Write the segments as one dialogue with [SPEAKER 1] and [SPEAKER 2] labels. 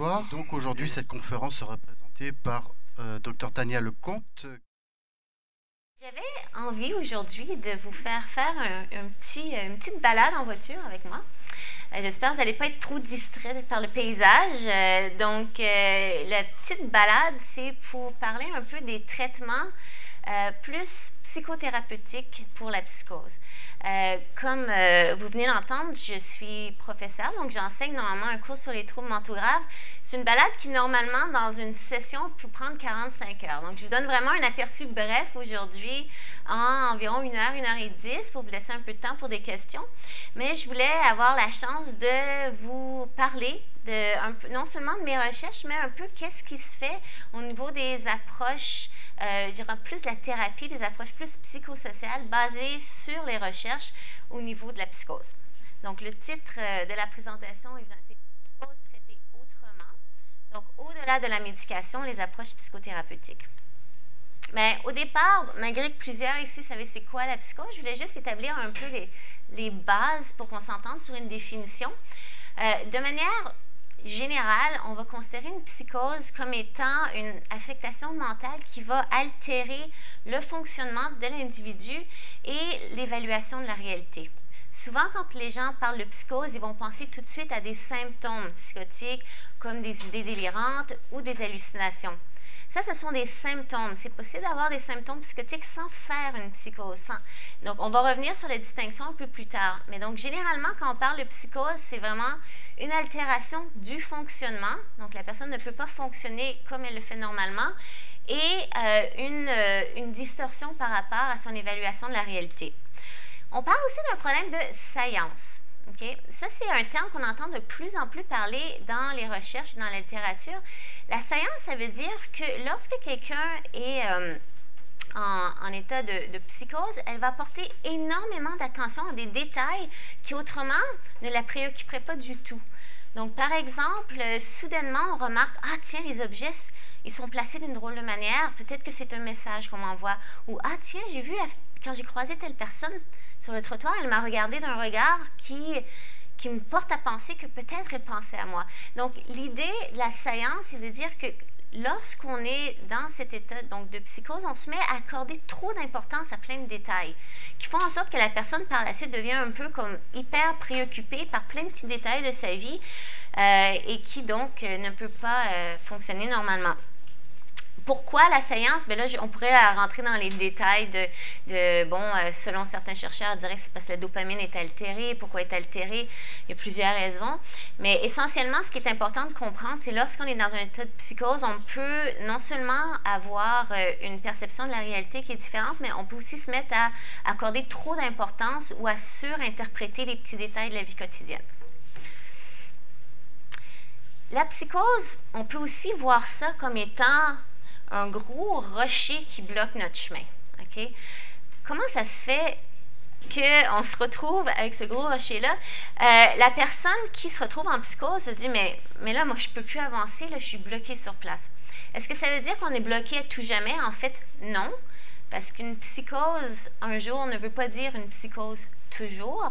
[SPEAKER 1] Bonsoir. Donc aujourd'hui, cette conférence sera présentée par euh, Dr Tania Lecomte.
[SPEAKER 2] J'avais envie aujourd'hui de vous faire faire un, petit, une petite balade en voiture avec moi. Euh, j'espère que vous n'allez pas être trop distrait par le paysage. Euh, donc, la petite balade, c'est pour parler un peu des traitements plus psychothérapeutiques pour la psychose. Euh, comme euh, vous venez d'entendre, je suis professeur, donc j'enseigne normalement un cours sur les troubles mentaux graves. C'est une balade qui, normalement, dans une session, peut prendre 45 heures. Donc, je vous donne vraiment un aperçu bref aujourd'hui en environ une heure, une heure et dix pour vous laisser un peu de temps pour des questions. Mais je voulais avoir la chance de vous parler non seulement de mes recherches, mais un peu qu'est-ce qui se fait au niveau des approches euh, je dirais plus la thérapie, des approches plus psychosociales basées sur les recherches au niveau de la psychose. Donc, le titre euh, de la présentation, c'est Psychose traitée autrement. Donc, au-delà de la médication, les approches psychothérapeutiques. Mais au départ, malgré que plusieurs ici savaient c'est quoi la psychose, je voulais juste établir un peu les, les bases pour qu'on s'entende sur une définition. Euh, de manière général, on va considérer une psychose comme étant une affectation mentale qui va altérer le fonctionnement de l'individu et l'évaluation de la réalité. Souvent, quand les gens parlent de psychose, ils vont penser tout de suite à des symptômes psychotiques comme des idées délirantes ou des hallucinations. Ça, ce sont des symptômes. C'est possible d'avoir des symptômes psychotiques sans faire une psychose. Donc, on va revenir sur la distinction un peu plus tard. Mais donc, généralement, quand on parle de psychose, c'est vraiment une altération du fonctionnement. Donc, la personne ne peut pas fonctionner comme elle le fait normalement. Et euh, une, euh, une distorsion par rapport à son évaluation de la réalité. On parle aussi d'un problème de Ça, c'est un terme qu'on entend de plus en plus parler dans les recherches, dans la littérature. La science, ça veut dire que lorsque quelqu'un est euh, en, état de, psychose, elle va porter énormément d'attention à des détails qui autrement ne la préoccuperaient pas du tout. Donc, par exemple, soudainement, on remarque, ah tiens, les objets, ils sont placés d'une drôle de manière, peut-être que c'est un message qu'on m'envoie. Ou, ah tiens, j'ai vu, quand j'ai croisé telle personne sur le trottoir, elle m'a regardé d'un regard qui qui me porte à penser que peut-être elle pensait à moi. Donc, l'idée de la science, c'est de dire que lorsqu'on est dans cet état donc, de psychose, on se met à accorder trop d'importance à plein de détails qui font en sorte que la personne par la suite devient un peu comme hyper préoccupée par plein de petits détails de sa vie euh, et qui donc euh, ne peut pas euh, fonctionner normalement. Pourquoi la science? Bien là, on pourrait rentrer dans les détails de, bon, euh, selon certains chercheurs, dirait que c'est parce que la dopamine est altérée. Pourquoi est altérée? Il y a plusieurs raisons. Mais essentiellement, ce qui est important de comprendre, c'est lorsqu'on est dans un état de psychose, on peut non seulement avoir euh, une perception de la réalité qui est différente, mais on peut aussi se mettre à accorder trop d'importance ou à surinterpréter les petits détails de la vie quotidienne. La psychose, on peut aussi voir ça comme étant un gros rocher qui bloque notre chemin. Comment ça se fait qu'on se retrouve avec ce gros rocher-là? Euh, la personne qui se retrouve en psychose se dit mais, mais là, moi, je ne peux plus avancer, là, je suis bloquée sur place. Est-ce que ça veut dire qu'on est bloqué à tout jamais? En fait, non. Parce qu'une psychose un jour ne veut pas dire une psychose toujours.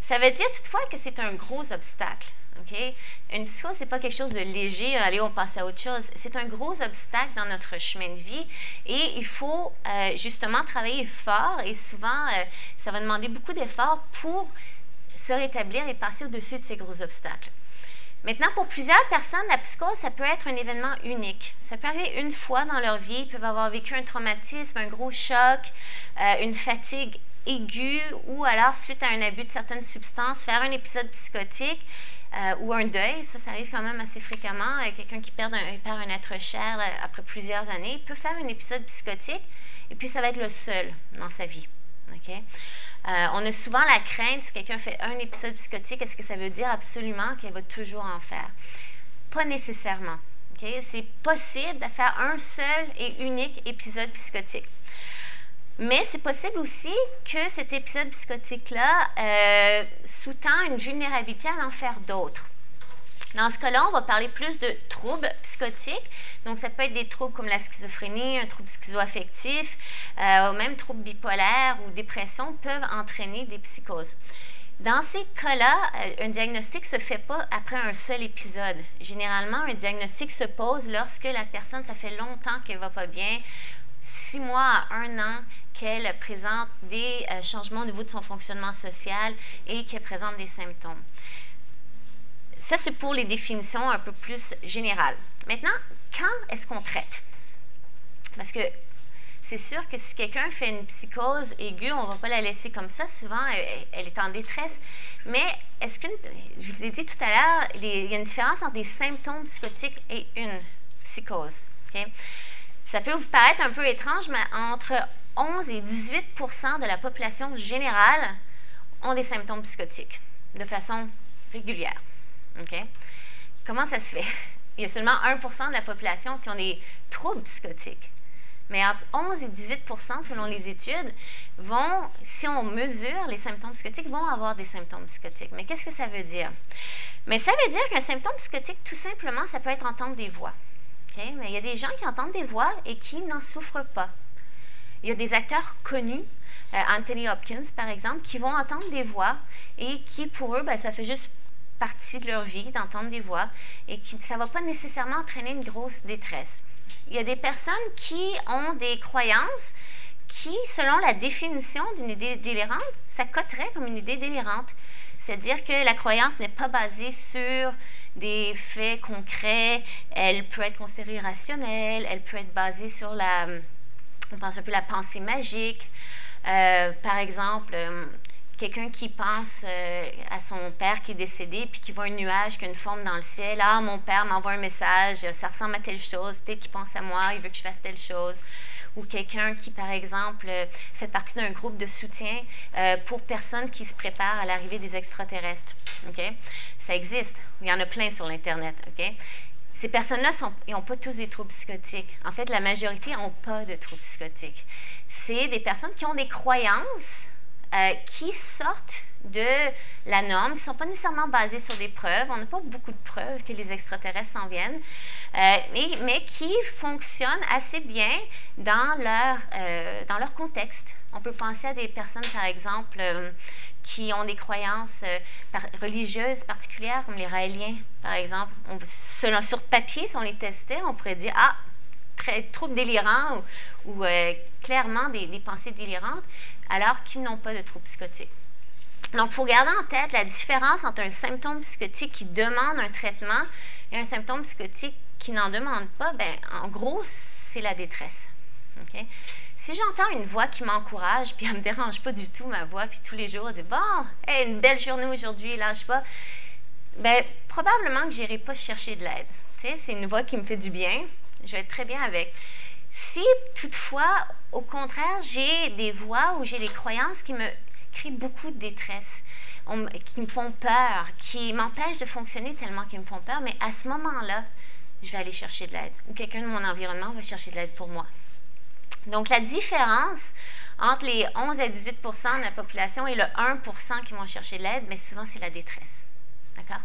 [SPEAKER 2] Ça veut dire toutefois que c'est un gros obstacle. Une psychose, ce n'est pas quelque chose de léger, allez, on passe à autre chose. C'est un gros obstacle dans notre chemin de vie et il faut euh, justement travailler fort et souvent, euh, ça va demander beaucoup d'efforts pour se rétablir et passer au-dessus de ces gros obstacles. Maintenant, pour plusieurs personnes, la psychose, ça peut être un événement unique. Ça peut arriver une fois dans leur vie. Ils peuvent avoir vécu un traumatisme, un gros choc, euh, une fatigue aiguë ou alors, suite à un abus de certaines substances, faire un épisode psychotique euh, ou un deuil, ça, ça arrive quand même assez fréquemment. Euh, quelqu'un qui perd un, perd un être cher euh, après plusieurs années peut faire un épisode psychotique et puis ça va être le seul dans sa vie. on a souvent la crainte, si quelqu'un fait un épisode psychotique, est-ce que ça veut dire absolument qu'elle va toujours en faire? Pas nécessairement. C'est possible de faire un seul et unique épisode psychotique. Mais c'est possible aussi que cet épisode psychotique-là euh, sous-tend une vulnérabilité à en faire d'autres. Dans ce cas-là, on va parler plus de troubles psychotiques. Donc, ça peut être des troubles comme la schizophrénie, un trouble schizoaffectif, euh, ou même troubles bipolaires ou dépression peuvent entraîner des psychoses. Dans ces cas-là, euh, un diagnostic ne se fait pas après un seul épisode. Généralement, un diagnostic se pose lorsque la personne, ça fait longtemps qu'elle ne va pas bien, six mois à un an qu'elle présente des euh, changements au niveau de son fonctionnement social et qu'elle présente des symptômes. Ça, c'est pour les définitions un peu plus générales. Maintenant, quand est-ce qu'on traite? Parce que c'est sûr que si quelqu'un fait une psychose aiguë, on ne va pas la laisser comme ça. Souvent, elle, est en détresse. Mais est-ce que, je vous ai dit tout à l'heure, il y a une différence entre des symptômes psychotiques et une psychose. Ça peut vous paraître un peu étrange, mais entre 11 et 18% de la population générale ont des symptômes psychotiques de façon régulière. Comment ça se fait? Il y a seulement 1% de la population qui ont des troubles psychotiques. Mais entre 11 et 18% selon les études, vont, si on mesure les symptômes psychotiques, vont avoir des symptômes psychotiques. Mais qu'est-ce que ça veut dire? Mais ça veut dire qu'un symptôme psychotique, tout simplement, ça peut être entendre des voix. Mais il y a des gens qui entendent des voix et qui n'en souffrent pas. Il y a des acteurs connus, euh, Anthony Hopkins par exemple, qui vont entendre des voix et qui, pour eux, ben, ça fait juste partie de leur vie d'entendre des voix et qui, ça ne va pas nécessairement entraîner une grosse détresse. Il y a des personnes qui ont des croyances qui, selon la définition d'une idée délirante, ça coterait comme une idée délirante. C'est-à-dire que la croyance n'est pas basée sur des faits concrets, elle peut être considérée rationnelle, elle peut être basée sur la, on pense un peu la pensée magique. Euh, par exemple, euh, quelqu'un qui pense euh, à son père qui est décédé, puis qui voit un nuage qui a une forme dans le ciel. Ah, mon père m'envoie un message, ça ressemble à telle chose, peut-être qu'il pense à moi, il veut que je fasse telle chose. Ou quelqu'un qui, par exemple, fait partie d'un groupe de soutien pour personnes qui se préparent à l'arrivée des extraterrestres. OK? Ça existe. Il y en a plein sur l'Internet. OK? Ces personnes-là n'ont pas tous des troubles psychotiques. En fait, la majorité n'ont pas de troubles psychotiques. C'est des personnes qui ont des croyances euh, qui sortent de la norme, qui ne sont pas nécessairement basées sur des preuves. On n'a pas beaucoup de preuves que les extraterrestres s'en viennent, euh, mais, qui fonctionnent assez bien dans leur, euh, dans leur contexte. On peut penser à des personnes, par exemple, qui ont des croyances religieuses particulières, comme les Raéliens, par exemple. selon, sur papier, si on les testait, on pourrait dire, ah, très, troubles délirants ou, clairement des, des, pensées délirantes alors qu'ils n'ont pas de troubles psychotiques. Donc, il faut garder en tête la différence entre un symptôme psychotique qui demande un traitement et un symptôme psychotique qui n'en demande pas. Ben, en gros, c'est la détresse. Si j'entends une voix qui m'encourage, puis elle ne me dérange pas du tout, ma voix, puis tous les jours, elle dit Bon, une belle journée aujourd'hui, lâche pas, ben, probablement que je n'irai pas chercher de l'aide. C'est une voix qui me fait du bien, je vais être très bien avec. Si toutefois, au contraire, j'ai des voix ou j'ai des croyances qui me créent beaucoup de détresse, qui me font peur, qui m'empêchent de fonctionner tellement qu'ils me font peur, mais à ce moment-là, je vais aller chercher de l'aide ou quelqu'un de mon environnement va chercher de l'aide pour moi. Donc, la différence entre les 11 à 18% de la population et le 1% qui vont chercher de l'aide, mais souvent, c'est la détresse. D'accord?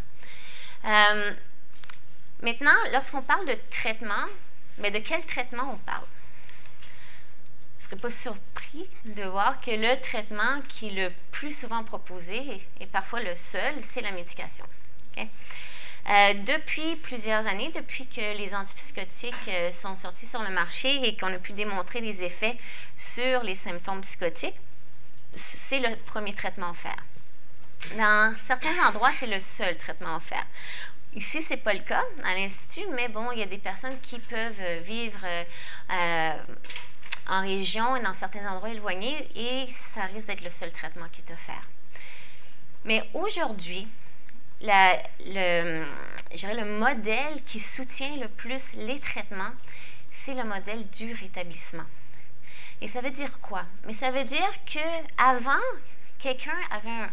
[SPEAKER 2] Euh, maintenant, lorsqu'on parle de traitement, mais de quel traitement on parle? Ne serais pas surpris de voir que le traitement qui est le plus souvent proposé, et parfois le seul, c'est la médication. Euh, depuis plusieurs années, depuis que les antipsychotiques euh, sont sortis sur le marché et qu'on a pu démontrer les effets sur les symptômes psychotiques, c'est le premier traitement offert. Dans certains endroits, c'est le seul traitement offert. Ici, ce n'est pas le cas à l'Institut, mais bon, il y a des personnes qui peuvent vivre euh, en région et dans certains endroits éloignés et ça risque d'être le seul traitement qui est offert. Mais aujourd'hui, le, le modèle qui soutient le plus les traitements, c'est le modèle du rétablissement. Et ça veut dire quoi? Mais ça veut dire qu'avant, quelqu'un avait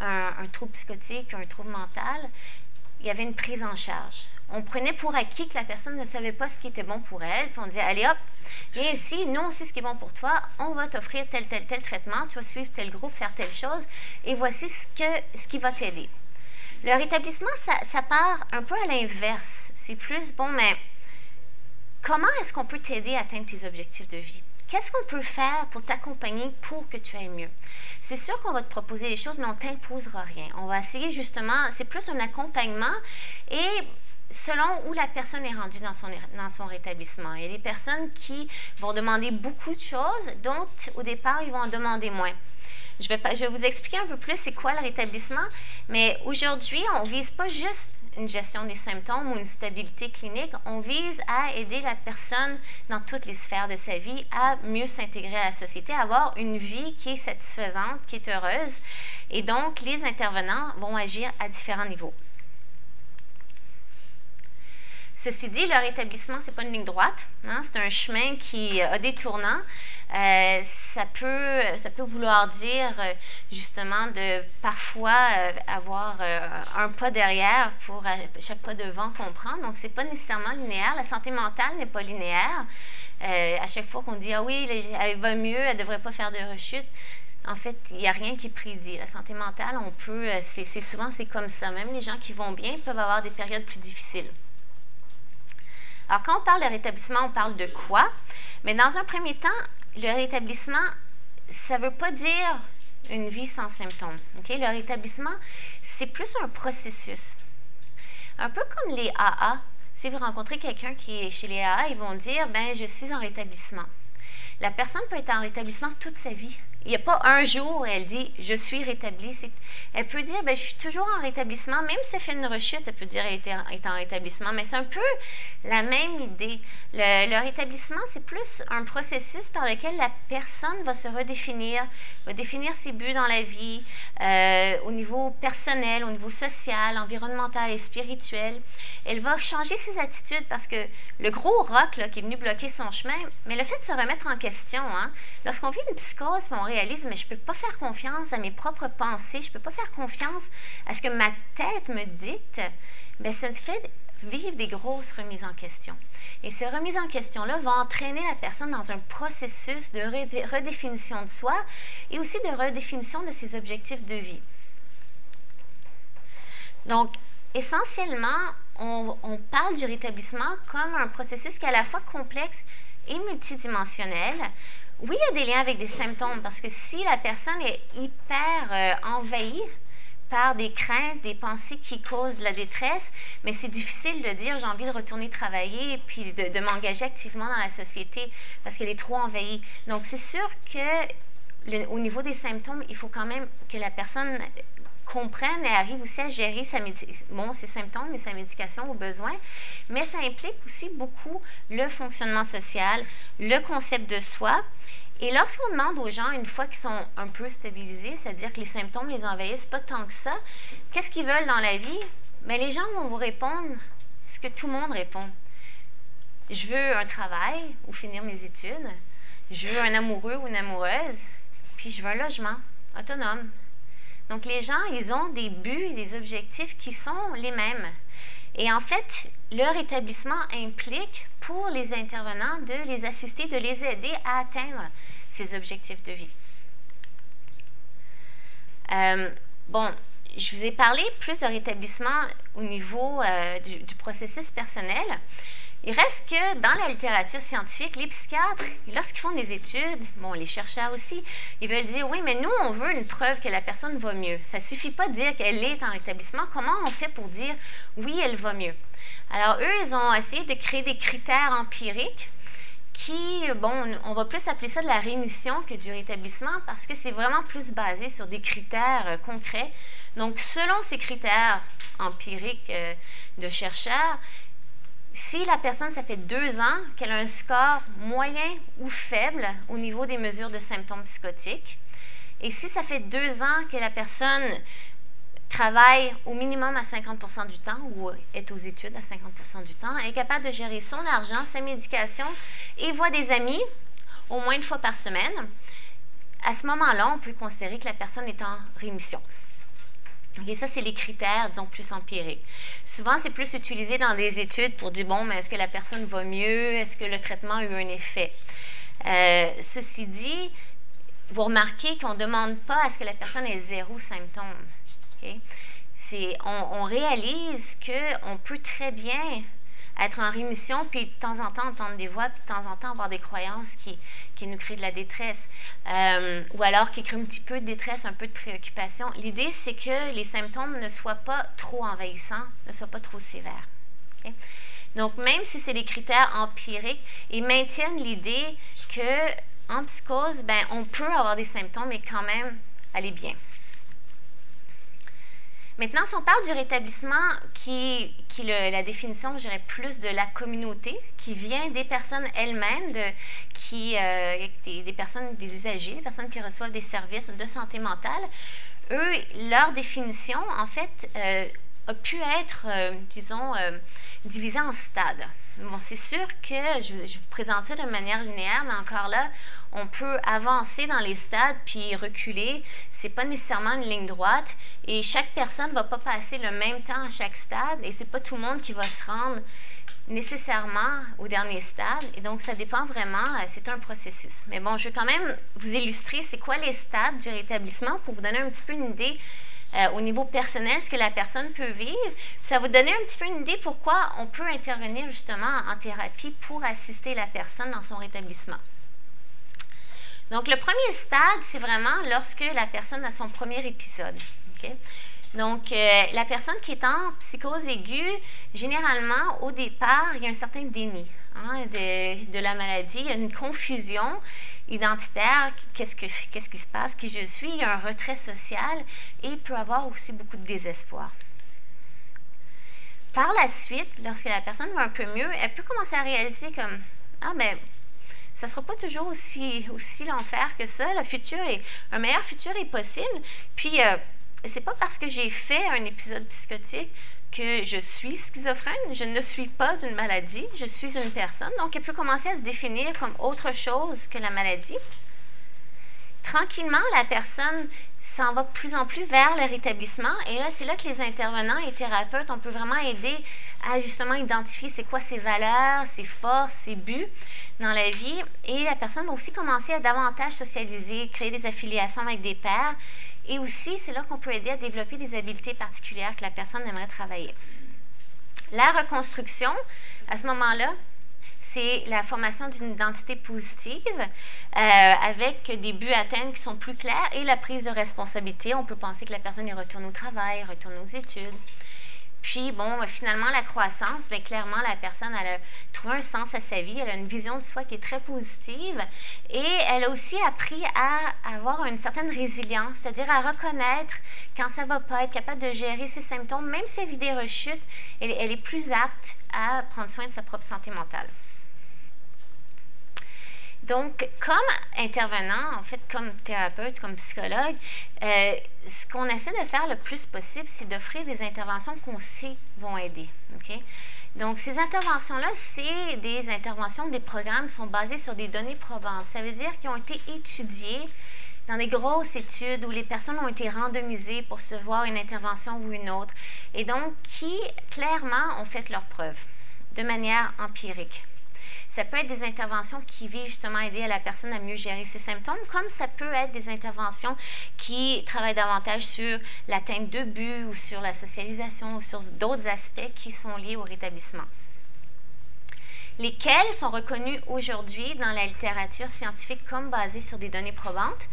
[SPEAKER 2] un, trouble psychotique, un trouble mental, il y avait une prise en charge. On prenait pour acquis que la personne ne savait pas ce qui était bon pour elle, puis on disait, allez hop, viens ici, nous on sait ce qui est bon pour toi, on va t'offrir tel, tel, tel traitement, tu vas suivre tel groupe, faire telle chose, et voici ce, qui va t'aider. Le rétablissement, ça, part un peu à l'inverse. C'est plus, bon, mais comment est-ce qu'on peut t'aider à atteindre tes objectifs de vie? qu'est-ce qu'on peut faire pour t'accompagner pour que tu ailles mieux? C'est sûr qu'on va te proposer des choses, mais on t'imposera rien. On va essayer justement, c'est plus un accompagnement et selon où la personne est rendue dans son, dans son rétablissement. Il y a des personnes qui vont demander beaucoup de choses, dont au départ, ils vont en demander moins. Je vais, je vais vous expliquer un peu plus c'est quoi le rétablissement, mais aujourd'hui, on ne vise pas juste une gestion des symptômes ou une stabilité clinique, on vise à aider la personne dans toutes les sphères de sa vie à mieux s'intégrer à la société, à avoir une vie qui est satisfaisante, qui est heureuse. Et donc, les intervenants vont agir à différents niveaux. Ceci dit, le rétablissement, ce n'est pas une ligne droite. Hein? C'est un chemin qui a des tournants. Euh, ça, peut, ça peut vouloir dire euh, justement de parfois euh, avoir un pas derrière pour chaque pas devant qu'on prend. Donc, ce n'est pas nécessairement linéaire. La santé mentale n'est pas linéaire. à chaque fois qu'on dit Ah oui, elle va mieux, elle ne devrait pas faire de rechute. En fait, il n'y a rien qui prédit. La santé mentale, on peut, c'est souvent c'est comme ça. Même les gens qui vont bien peuvent avoir des périodes plus difficiles. Alors, quand on parle de rétablissement, on parle de quoi? Mais dans un premier temps, le rétablissement, ça ne veut pas dire une vie sans symptômes. Le rétablissement, c'est plus un processus. Un peu comme les AA. Si vous rencontrez quelqu'un qui est chez les AA, ils vont dire, ben, je suis en rétablissement. La personne peut être en rétablissement toute sa vie. Il n'y a pas un jour où elle dit je suis rétablie. Elle peut dire ben, je suis toujours en rétablissement, même si elle fait une rechute, elle peut dire elle est en rétablissement. Mais c'est un peu la même idée. Le, rétablissement, c'est plus un processus par lequel la personne va se redéfinir, va définir ses buts dans la vie, euh, au niveau personnel, au niveau social, environnemental et spirituel. Elle va changer ses attitudes parce que le gros roc qui est venu bloquer son chemin, mais le fait de se remettre en question, hein, lorsqu'on vit une psychose, on réalise, mais je ne peux pas faire confiance à mes propres pensées, je ne peux pas faire confiance à ce que ma tête me dicte, bien, ça fait vivre des grosses remises en question. Et ces remises en question-là vont entraîner la personne dans un processus de redéfinition de soi et aussi de redéfinition de ses objectifs de vie. Donc, essentiellement, on, on parle du rétablissement comme un processus qui est à la fois complexe et multidimensionnel, oui, il y a des liens avec des symptômes parce que si la personne est hyper euh, envahie par des craintes, des pensées qui causent la détresse, mais c'est difficile de dire j'ai envie de retourner travailler et puis de, m'engager activement dans la société parce qu'elle est trop envahie. Donc c'est sûr que au niveau des symptômes, il faut quand même que la personne comprenne et arrive aussi à gérer ses symptômes et sa médication aux besoins, mais ça implique aussi beaucoup le fonctionnement social, le concept de soi. Et lorsqu'on demande aux gens, une fois qu'ils sont un peu stabilisés, c'est-à-dire que les symptômes les envahissent pas tant que ça, qu'est-ce qu'ils veulent dans la vie? Mais les gens vont vous répondre ce que tout le monde répond. Je veux un travail ou finir mes études. Je veux un amoureux ou une amoureuse. Puis je veux un logement autonome. Donc, les gens, ils ont des buts et des objectifs qui sont les mêmes. Et en fait, leur établissement implique pour les intervenants de les assister, de les aider à atteindre ces objectifs de vie. Euh, bon, je vous ai parlé plus de rétablissement au niveau euh, du, processus personnel. Il reste que dans la littérature scientifique, les psychiatres, lorsqu'ils font des études, bon, les chercheurs aussi, ils veulent dire oui, mais nous, on veut une preuve que la personne va mieux. Ça ne suffit pas de dire qu'elle est en rétablissement. Comment on fait pour dire oui, elle va mieux? Alors, eux, ils ont essayé de créer des critères empiriques qui, bon, on va plus appeler ça de la rémission que du rétablissement parce que c'est vraiment plus basé sur des critères euh, concrets. Donc, selon ces critères empiriques euh, de chercheurs, si la personne, ça fait deux ans qu'elle a un score moyen ou faible au niveau des mesures de symptômes psychotiques, et si ça fait deux ans que la personne travaille au minimum à 50% du temps ou est aux études à 50% du temps, est capable de gérer son argent, sa médication et voit des amis au moins une fois par semaine, à ce moment-là, on peut considérer que la personne est en rémission. Et ça, c'est les critères, disons, plus empiriques. Souvent, c'est plus utilisé dans des études pour dire, bon, mais est-ce que la personne va mieux? Est-ce que le traitement a eu un effet? Euh, ceci dit, vous remarquez qu'on ne demande pas à ce que la personne ait zéro symptôme. On, on, réalise qu'on peut très bien être en rémission, puis de temps en temps entendre des voix, puis de temps en temps avoir des croyances qui, qui nous créent de la détresse, euh, ou alors qui créent un petit peu de détresse, un peu de préoccupation. L'idée, c'est que les symptômes ne soient pas trop envahissants, ne soient pas trop sévères. Donc, même si c'est des critères empiriques, ils maintiennent l'idée que en psychose, ben, on peut avoir des symptômes et quand même aller bien. Maintenant, si on parle du rétablissement, qui, qui la définition, je dirais, plus de la communauté, qui vient des personnes elles-mêmes, de, qui, euh, des, personnes, des usagers, des personnes qui reçoivent des services de santé mentale, eux, leur définition, en fait, euh, a pu être, euh, disons, divisée en stades. Bon, c'est sûr que je, vous présente ça de manière linéaire, mais encore là, on peut avancer dans les stades puis reculer. C'est pas nécessairement une ligne droite et chaque personne va pas passer le même temps à chaque stade et c'est pas tout le monde qui va se rendre nécessairement au dernier stade. Et donc, ça dépend vraiment, euh, c'est un processus. Mais bon, je vais quand même vous illustrer c'est quoi les stades du rétablissement pour vous donner un petit peu une idée euh, au niveau personnel, ce que la personne peut vivre. Puis ça vous donner un petit peu une idée pourquoi on peut intervenir justement en thérapie pour assister la personne dans son rétablissement. Donc, le premier stade, c'est vraiment lorsque la personne a son premier épisode. Donc, euh, la personne qui est en psychose aiguë, généralement, au départ, il y a un certain déni hein, de, la maladie, il y a une confusion identitaire, qu'est-ce, que, qu'est-ce qui se passe, qui je suis, il y a un retrait social et il peut avoir aussi beaucoup de désespoir. Par la suite, lorsque la personne va un peu mieux, elle peut commencer à réaliser comme, ah ben, ça ne sera pas toujours aussi, aussi l'enfer que ça. Le futur est, un meilleur futur est possible. Puis, euh, c'est pas parce que j'ai fait un épisode psychotique que je suis schizophrène. Je ne suis pas une maladie, je suis une personne. Donc, elle peut commencer à se définir comme autre chose que la maladie. Tranquillement, la personne s'en va de plus en plus vers le rétablissement. Et là, c'est là que les intervenants et thérapeutes, on peut vraiment aider à justement identifier c'est quoi ses valeurs, ses forces, ses buts dans la vie. Et la personne va aussi commencer à davantage socialiser, créer des affiliations avec des pairs. Et aussi, c'est là qu'on peut aider à développer des habiletés particulières que la personne aimerait travailler. La reconstruction, à ce moment-là, c'est la formation d'une identité positive euh, avec des buts atteints qui sont plus clairs et la prise de responsabilité. On peut penser que la personne y retourne au travail, retourne aux études. Puis, bon, finalement, la croissance, bien, clairement, la personne, elle a trouvé un sens à sa vie, elle a une vision de soi qui est très positive et elle a aussi appris à avoir une certaine résilience, c'est-à-dire à reconnaître quand ça ne va pas, être capable de gérer ses symptômes, même si elle vit des rechutes, elle est plus apte à prendre soin de sa propre santé mentale. Donc, comme intervenant, en fait, comme thérapeute, comme psychologue, euh, ce qu'on essaie de faire le plus possible, c'est d'offrir des interventions qu'on sait vont aider. Donc, ces interventions-là, c'est des interventions, des programmes qui sont basés sur des données probantes. Ça veut dire qu'ils ont été étudiés dans des grosses études où les personnes ont été randomisées pour se voir une intervention ou une autre, et donc qui clairement ont fait leurs preuves de manière empirique. Ça peut être des interventions qui visent justement à aider la personne à mieux gérer ses symptômes, comme ça peut être des interventions qui travaillent davantage sur l'atteinte de but ou sur la socialisation ou sur d'autres aspects qui sont liés au rétablissement lesquels sont reconnus aujourd'hui dans la littérature scientifique comme basés sur des données probantes?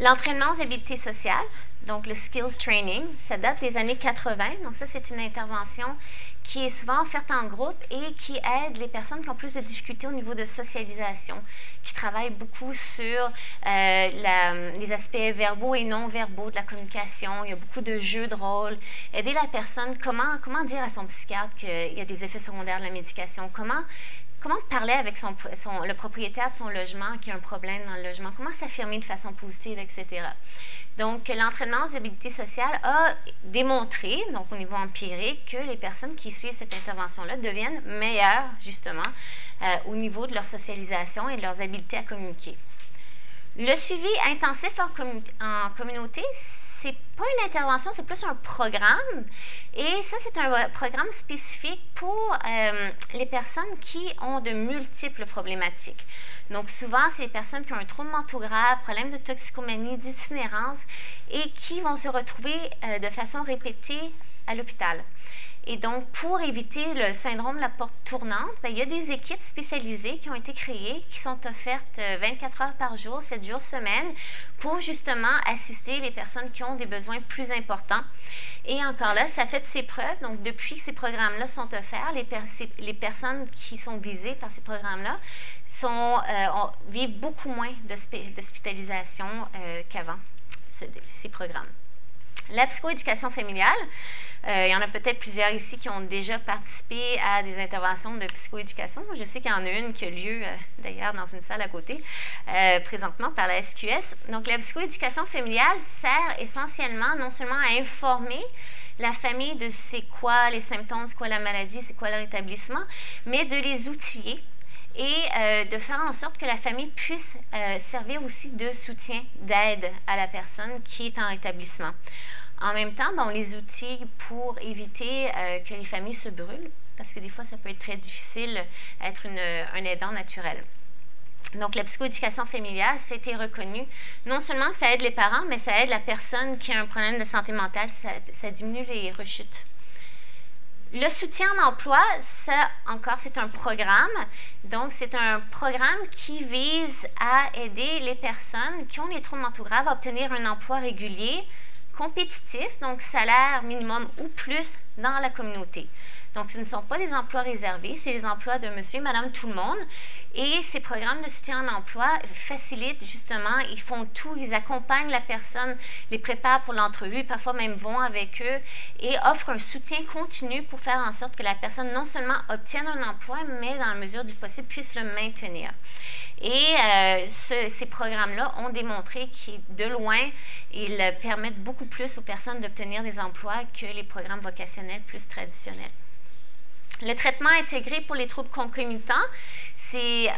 [SPEAKER 2] L'entraînement aux habiletés sociales, donc le skills training, ça date des années 80. Donc ça, c'est une intervention qui est souvent offerte en groupe et qui aide les personnes qui ont plus de difficultés au niveau de socialisation, qui travaillent beaucoup sur euh, les aspects verbaux et non verbaux de la communication. Il y a beaucoup de jeux de rôle. Aider la personne, comment, comment dire à son psychiatre qu'il y a des effets secondaires de la médication, comment comment parler avec son, le propriétaire de son logement qui a un problème dans le logement, comment s'affirmer de façon positive, etc. Donc, l'entraînement aux habiletés sociales a démontré, donc au niveau empirique, que les personnes qui suivent cette intervention-là deviennent meilleures, justement, euh, au niveau de leur socialisation et de leurs habiletés à communiquer. Le suivi intensif en, communauté, c'est pas une intervention, c'est plus un programme. Et ça, c'est un programme spécifique pour euh, les personnes qui ont de multiples problématiques. Donc, souvent, c'est les personnes qui ont un trouble mentaux grave, problème de toxicomanie, d'itinérance et qui vont se retrouver euh, de façon répétée à l'hôpital. Et donc, pour éviter le syndrome de la porte tournante, ben, il y a des équipes spécialisées qui ont été créées, qui sont offertes 24 euh, heures par jour, 7 jours semaine, pour justement assister les personnes qui ont des besoins plus importants. Et encore là, ça fait de ses preuves. Donc, depuis que ces programmes-là sont offerts, les, personnes qui sont visées par ces programmes-là euh, vivent beaucoup moins d'hospitalisation euh, qu'avant ces programmes. La psychoéducation familiale, euh, il y en a peut-être plusieurs ici qui ont déjà participé à des interventions de psychoéducation. Je sais qu'il y en a une qui a lieu euh, d'ailleurs dans une salle à côté euh, présentement par la SQS. Donc la psychoéducation familiale sert essentiellement non seulement à informer la famille de c'est quoi les symptômes, c'est quoi la maladie, c'est quoi le rétablissement, mais de les outiller et de faire en sorte que la famille puisse servir aussi de soutien, d'aide à la personne qui est en rétablissement. En même temps, on les outils pour éviter euh, que les familles se brûlent, parce que des fois, ça peut être très difficile d'être un aidant naturel. Donc, la psychoéducation familiale, c'était reconnu non seulement que ça aide les parents, mais ça aide la personne qui a un problème de santé mentale, ça diminue les rechutes. Le soutien d'emploi, ça encore, c'est un programme. Donc, c'est un programme qui vise à aider les personnes qui ont des troubles mentaux graves à obtenir un emploi régulier compétitifs, donc salaire minimum ou plus dans la communauté. Donc, ce ne sont pas des emplois réservés, c'est les emplois de monsieur, madame, tout le monde. Et ces programmes de soutien en emploi facilitent justement, ils font tout, ils accompagnent la personne, les préparent pour l'entrevue, parfois même vont avec eux et offrent un soutien continu pour faire en sorte que la personne non seulement obtienne un emploi, mais dans la mesure du possible puisse le maintenir. Et euh, ces programmes-là ont démontré que de loin, ils permettent beaucoup plus aux personnes d'obtenir des emplois que les programmes vocationnels plus traditionnels. Le traitement intégré pour les troubles concomitants, c'est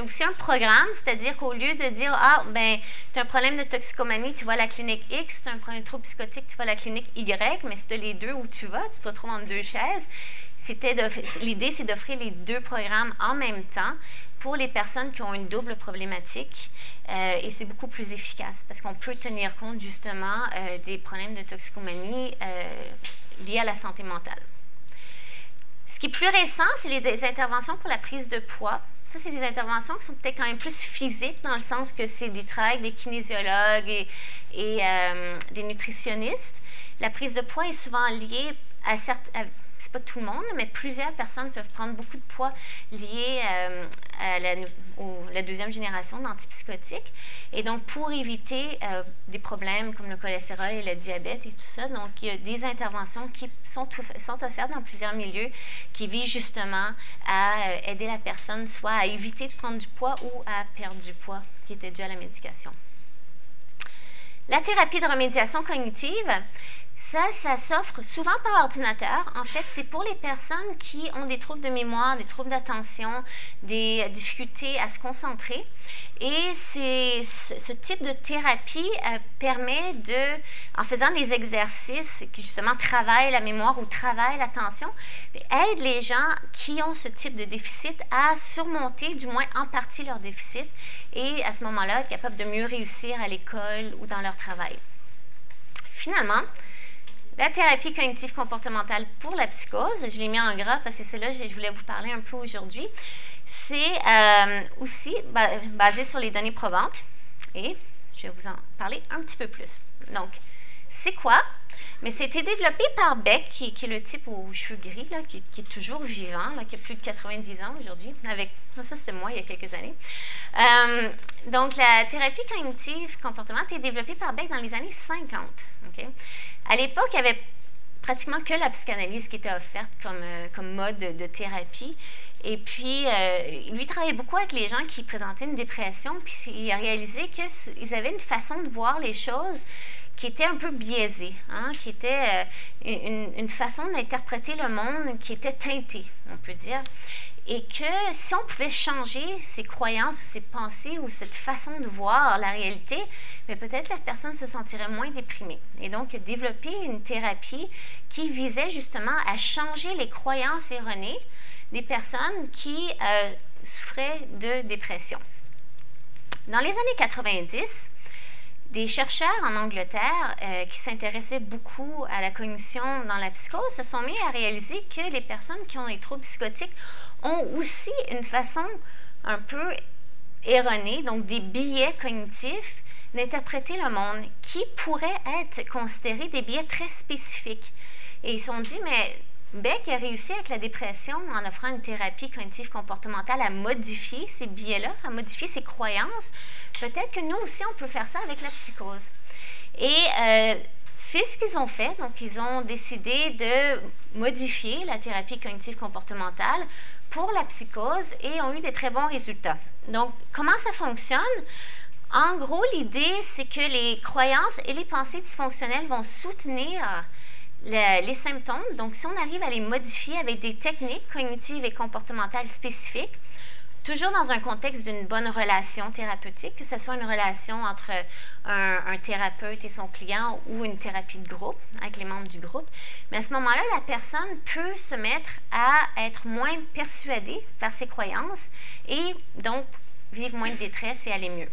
[SPEAKER 2] aussi un programme, c'est-à-dire qu'au lieu de dire Ah, ben, tu as un problème de toxicomanie, tu vas à la clinique X, tu as un trouble psychotique, tu vas à la clinique Y, mais c'est les deux où tu vas, tu te retrouves entre deux chaises. L'idée, c'est d'offrir les deux programmes en même temps pour les personnes qui ont une double problématique euh, et c'est beaucoup plus efficace parce qu'on peut tenir compte justement euh, des problèmes de toxicomanie euh, liés à la santé mentale. Ce qui est plus récent, c'est les, interventions pour la prise de poids. Ça, c'est des interventions qui sont peut-être quand même plus physiques dans le sens que c'est du travail des kinésiologues et, et des nutritionnistes. La prise de poids est souvent liée à certaines c'est pas tout le monde, mais plusieurs personnes peuvent prendre beaucoup de poids liés euh, à la, deuxième génération d'antipsychotiques. Et donc, pour éviter euh, des problèmes comme le cholestérol et le diabète et tout ça, donc il y a des interventions qui sont, sont offertes dans plusieurs milieux qui visent justement à euh, aider la personne soit à éviter de prendre du poids ou à perdre du poids qui était dû à la médication. La thérapie de remédiation cognitive, ça, ça s'offre souvent par ordinateur. En fait, c'est pour les personnes qui ont des troubles de mémoire, des troubles d'attention, des difficultés à se concentrer. Et ce type de thérapie euh, permet de, en faisant des exercices qui justement travaillent la mémoire ou travaillent l'attention, aide les gens qui ont ce type de déficit à surmonter du moins en partie leur déficit et à ce moment-là être capable de mieux réussir à l'école ou dans leur travail. Finalement, la thérapie cognitive comportementale pour la psychose, je l'ai mis en gras parce que c'est là que je voulais vous parler un peu aujourd'hui. C'est euh, aussi basé sur les données probantes et je vais vous en parler un petit peu plus. Donc, c'est quoi? Mais c'était développé par Beck, qui, est le type aux cheveux gris, qui, est toujours vivant, là, qui a plus de 90 ans aujourd'hui. Avec, ça, c'était moi il y a quelques années. Euh, donc, la thérapie cognitive comportementale été développée par Beck dans les années 50. À l'époque, il y avait pratiquement que la psychanalyse qui était offerte comme, euh, mode de, thérapie. Et puis, euh, lui travaillait beaucoup avec les gens qui présentaient une dépression, puis il a réalisé qu'ils avaient une façon de voir les choses qui était un peu biaisée, hein, qui était euh, une, façon d'interpréter le monde qui était teintée, on peut dire et que si on pouvait changer ses croyances ou ses pensées ou cette façon de voir la réalité, mais peut-être la personne se sentirait moins déprimée. Et donc, développer une thérapie qui visait justement à changer les croyances erronées des personnes qui euh, souffraient de dépression. Dans les années 90, des chercheurs en Angleterre euh, qui s'intéressaient beaucoup à la cognition dans la psychose se sont mis à réaliser que les personnes qui ont des troubles psychotiques ont aussi une façon un peu erronée, donc des billets cognitifs d'interpréter le monde qui pourraient être considérés des biais très spécifiques. Et ils se sont dit, mais Beck a réussi avec la dépression en offrant une thérapie cognitive comportementale à modifier ces biais-là, à modifier ses croyances. Peut-être que nous aussi, on peut faire ça avec la psychose. Et euh, c'est ce qu'ils ont fait. Donc, ils ont décidé de modifier la thérapie cognitive comportementale pour la psychose et ont eu des très bons résultats. Donc, comment ça fonctionne? En gros, l'idée, c'est que les croyances et les pensées dysfonctionnelles vont soutenir les symptômes. Donc, si on arrive à les modifier avec des techniques cognitives et comportementales spécifiques, toujours dans un contexte d'une bonne relation thérapeutique, que ce soit une relation entre un, thérapeute et son client ou une thérapie de groupe avec les membres du groupe, mais à ce moment-là, la personne peut se mettre à être moins persuadée par ses croyances et donc vivre moins de détresse et aller mieux.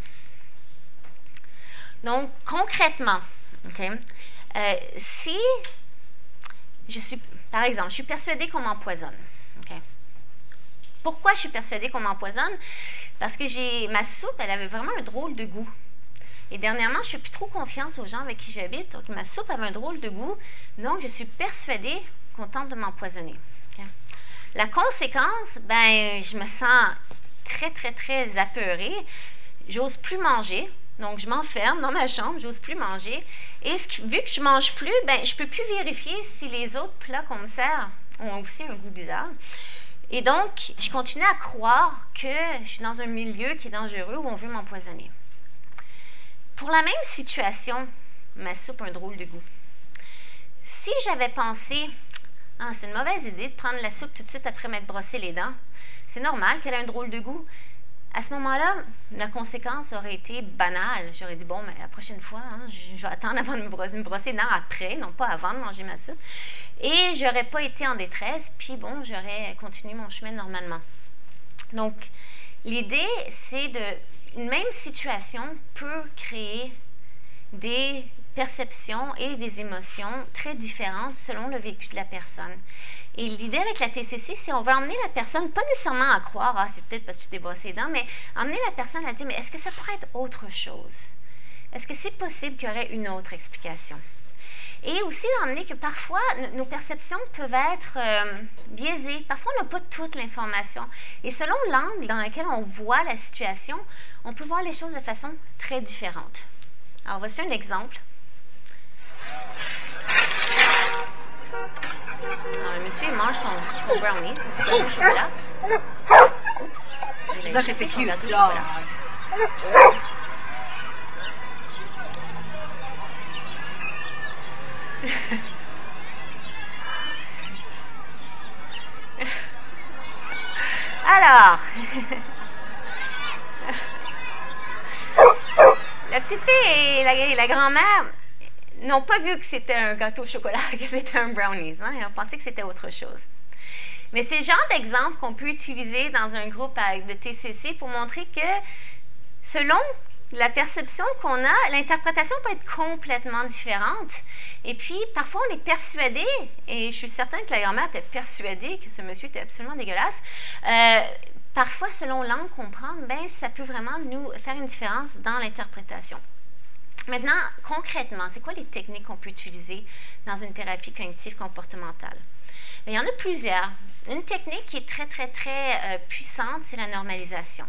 [SPEAKER 2] Donc, concrètement, euh, si je suis, par exemple, je suis persuadée qu'on m'empoisonne. Pourquoi je suis persuadée qu'on m'empoisonne? Parce que j'ai ma soupe, elle avait vraiment un drôle de goût. Et dernièrement, je ne fais plus trop confiance aux gens avec qui j'habite. Donc, ma soupe avait un drôle de goût. Donc, je suis persuadée qu'on tente de m'empoisonner. La conséquence, ben, je me sens très, très, très apeurée. J'ose plus manger. Donc, je m'enferme dans ma chambre, j'ose plus manger. Et vu que je mange plus, ben, je peux plus vérifier si les autres plats qu'on me sert ont aussi un goût bizarre. Et donc, je continue à croire que je suis dans un milieu qui est dangereux où on veut m'empoisonner. Pour la même situation, ma soupe a un drôle de goût. Si j'avais pensé, ah, c'est une mauvaise idée de prendre la soupe tout de suite après m'être brossé les dents, c'est normal qu'elle ait un drôle de goût, à ce moment-là, la conséquence aurait été banale. J'aurais dit, bon, mais la prochaine fois, hein, je, vais attendre avant de me brosser, me brosser non après, non pas avant de manger ma soupe. Et j'aurais pas été en détresse, puis bon, j'aurais continué mon chemin normalement. Donc, l'idée, c'est de. Une même situation peut créer des perceptions et des émotions très différentes selon le vécu de la personne. Et l'idée avec la TCC, c'est on va emmener la personne, pas nécessairement à croire, ah, c'est peut-être parce que tu t'es les dents, mais emmener la personne à dire, mais est-ce que ça pourrait être autre chose? Est-ce que c'est possible qu'il y aurait une autre explication? Et aussi d'emmener que parfois, nos perceptions peuvent être euh, biaisées. Parfois, on n'a pas toute l'information. Et selon l'angle dans lequel on voit la situation, on peut voir les choses de façon très différente. Alors, voici un exemple. Le monsieur, il mange son, son brownie, son petit gâteau au chocolat. Oups, il a échappé son gâteau au chocolat. Alors, la petite fille et la, la grand-mère n'ont pas vu que c'était un gâteau au chocolat, que c'était un brownies. Hein? Ils ont pensé que c'était autre chose. Mais c'est le genre d'exemple qu'on peut utiliser dans un groupe de TCC pour montrer que selon la perception qu'on a, l'interprétation peut être complètement différente. Et puis, parfois, on est persuadé, et je suis certaine que la grand-mère était persuadée que ce monsieur était absolument dégueulasse. Euh, parfois, selon l'angle qu'on prend, ben, ça peut vraiment nous faire une différence dans l'interprétation. Maintenant, concrètement, c'est quoi les techniques qu'on peut utiliser dans une thérapie cognitive comportementale? il y en a plusieurs. Une technique qui est très, très, très euh, puissante, c'est la normalisation.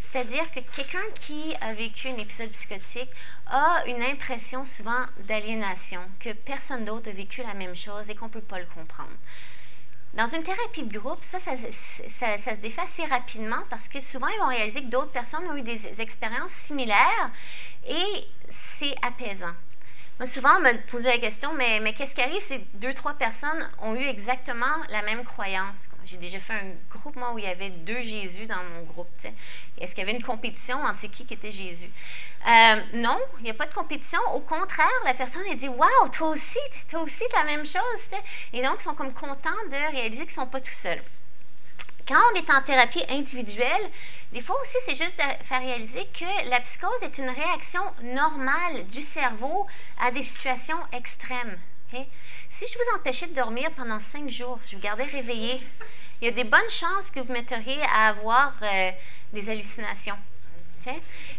[SPEAKER 2] C'est-à-dire que quelqu'un qui a vécu un épisode psychotique a une impression souvent d'aliénation, que personne d'autre a vécu la même chose et qu'on ne peut pas le comprendre. Dans une thérapie de groupe, ça ça, se défait assez rapidement parce que souvent, ils vont réaliser que d'autres personnes ont eu des expériences similaires et c'est apaisant. Moi, souvent, on me posait la question, mais, qu'est-ce qui arrive si deux, trois personnes ont eu exactement la même croyance? J'ai déjà fait un groupe, moi, où il y avait deux Jésus dans mon groupe. Est-ce qu'il y avait une compétition entre qui qui était Jésus? Euh, non, il n'y a pas de compétition. Au contraire, la personne a dit Waouh, toi aussi, toi aussi, la même chose. Et donc, ils sont comme contents de réaliser qu'ils ne sont pas tout seuls. Quand on est en thérapie individuelle, des fois aussi, c'est juste de faire réaliser que la psychose est une réaction normale du cerveau à des situations extrêmes. Si je vous empêchais de dormir pendant cinq jours, je vous gardais réveillé, il y a des bonnes chances que vous metteriez à avoir euh, des hallucinations.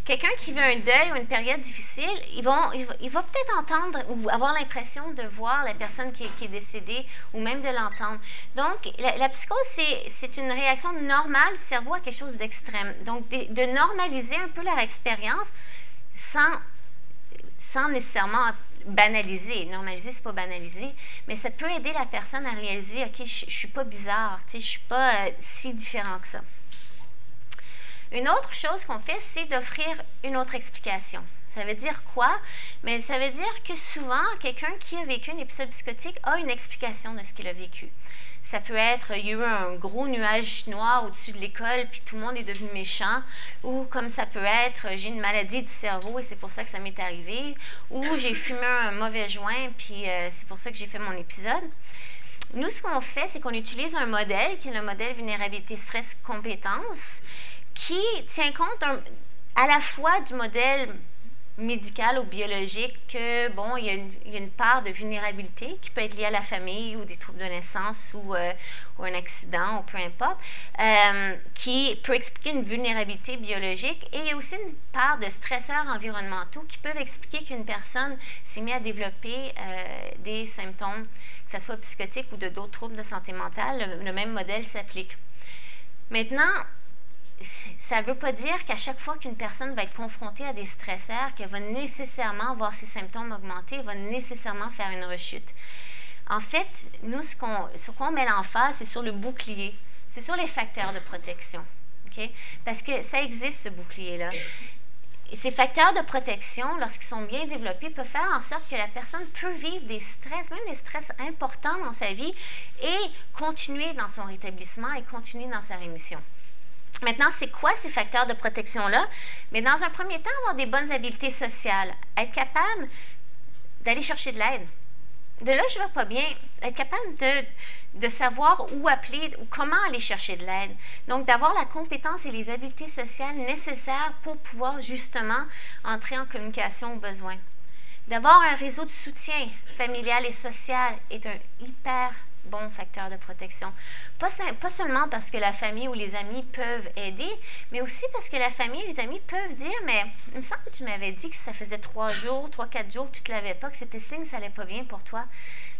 [SPEAKER 2] Quelqu'un qui vit un deuil ou une période difficile, il va, peut-être entendre ou avoir l'impression de voir la personne qui, est décédée ou même de l'entendre. Donc, la, psychose, c'est une réaction normale du cerveau à quelque chose d'extrême. Donc, de, normaliser un peu leur expérience sans, nécessairement banaliser. Normaliser, c'est pas banaliser, mais ça peut aider la personne à réaliser, OK, je, ne suis pas bizarre, je suis pas euh, si différent que ça. Une autre chose qu'on fait, c'est d'offrir une autre explication. Ça veut dire quoi? Mais ça veut dire que souvent, quelqu'un qui a vécu un épisode psychotique a une explication de ce qu'il a vécu. Ça peut être, il y a eu un gros nuage noir au-dessus de l'école, puis tout le monde est devenu méchant. Ou comme ça peut être, j'ai une maladie du cerveau et c'est pour ça que ça m'est arrivé. Ou j'ai fumé un mauvais joint, puis euh, c'est pour ça que j'ai fait mon épisode. Nous, ce qu'on fait, c'est qu'on utilise un modèle qui est le modèle vulnérabilité, stress, compétence, qui tient compte à la fois du modèle médical ou biologique que, bon, il y, a une, part de vulnérabilité qui peut être liée à la famille ou des troubles de naissance ou, euh, un accident ou peu importe, euh, qui peut expliquer une vulnérabilité biologique. Et il y a aussi une part de stresseurs environnementaux qui peuvent expliquer qu'une personne s'est mise à développer euh, des symptômes, que ce soit psychotiques ou de d'autres troubles de santé mentale. le même modèle s'applique. Maintenant, ça ne veut pas dire qu'à chaque fois qu'une personne va être confrontée à des stresseurs, qu'elle va nécessairement voir ses symptômes augmenter, elle va nécessairement faire une rechute. En fait, nous, ce sur quoi on met l'emphase, c'est sur le bouclier, c'est sur les facteurs de protection. Parce que ça existe, ce bouclier-là. ces facteurs de protection, lorsqu'ils sont bien développés, peuvent faire en sorte que la personne peut vivre des stress, même des stress importants dans sa vie, et continuer dans son rétablissement et continuer dans sa rémission. Maintenant, c'est quoi ces facteurs de protection-là? Mais dans un premier temps, avoir des bonnes habiletés sociales, être capable d'aller chercher de l'aide. De là, je ne vais pas bien. Être capable de, savoir où appeler ou comment aller chercher de l'aide. Donc, d'avoir la compétence et les habiletés sociales nécessaires pour pouvoir justement entrer en communication aux besoins. D'avoir un réseau de soutien familial et social est un hyper bon facteur de protection. Pas, seulement parce que la famille ou les amis peuvent aider, mais aussi parce que la famille et les amis peuvent dire, mais il me semble que tu m'avais dit que ça faisait trois jours, trois, quatre jours que tu ne te lavais pas, que c'était signe que ça n'allait pas bien pour toi.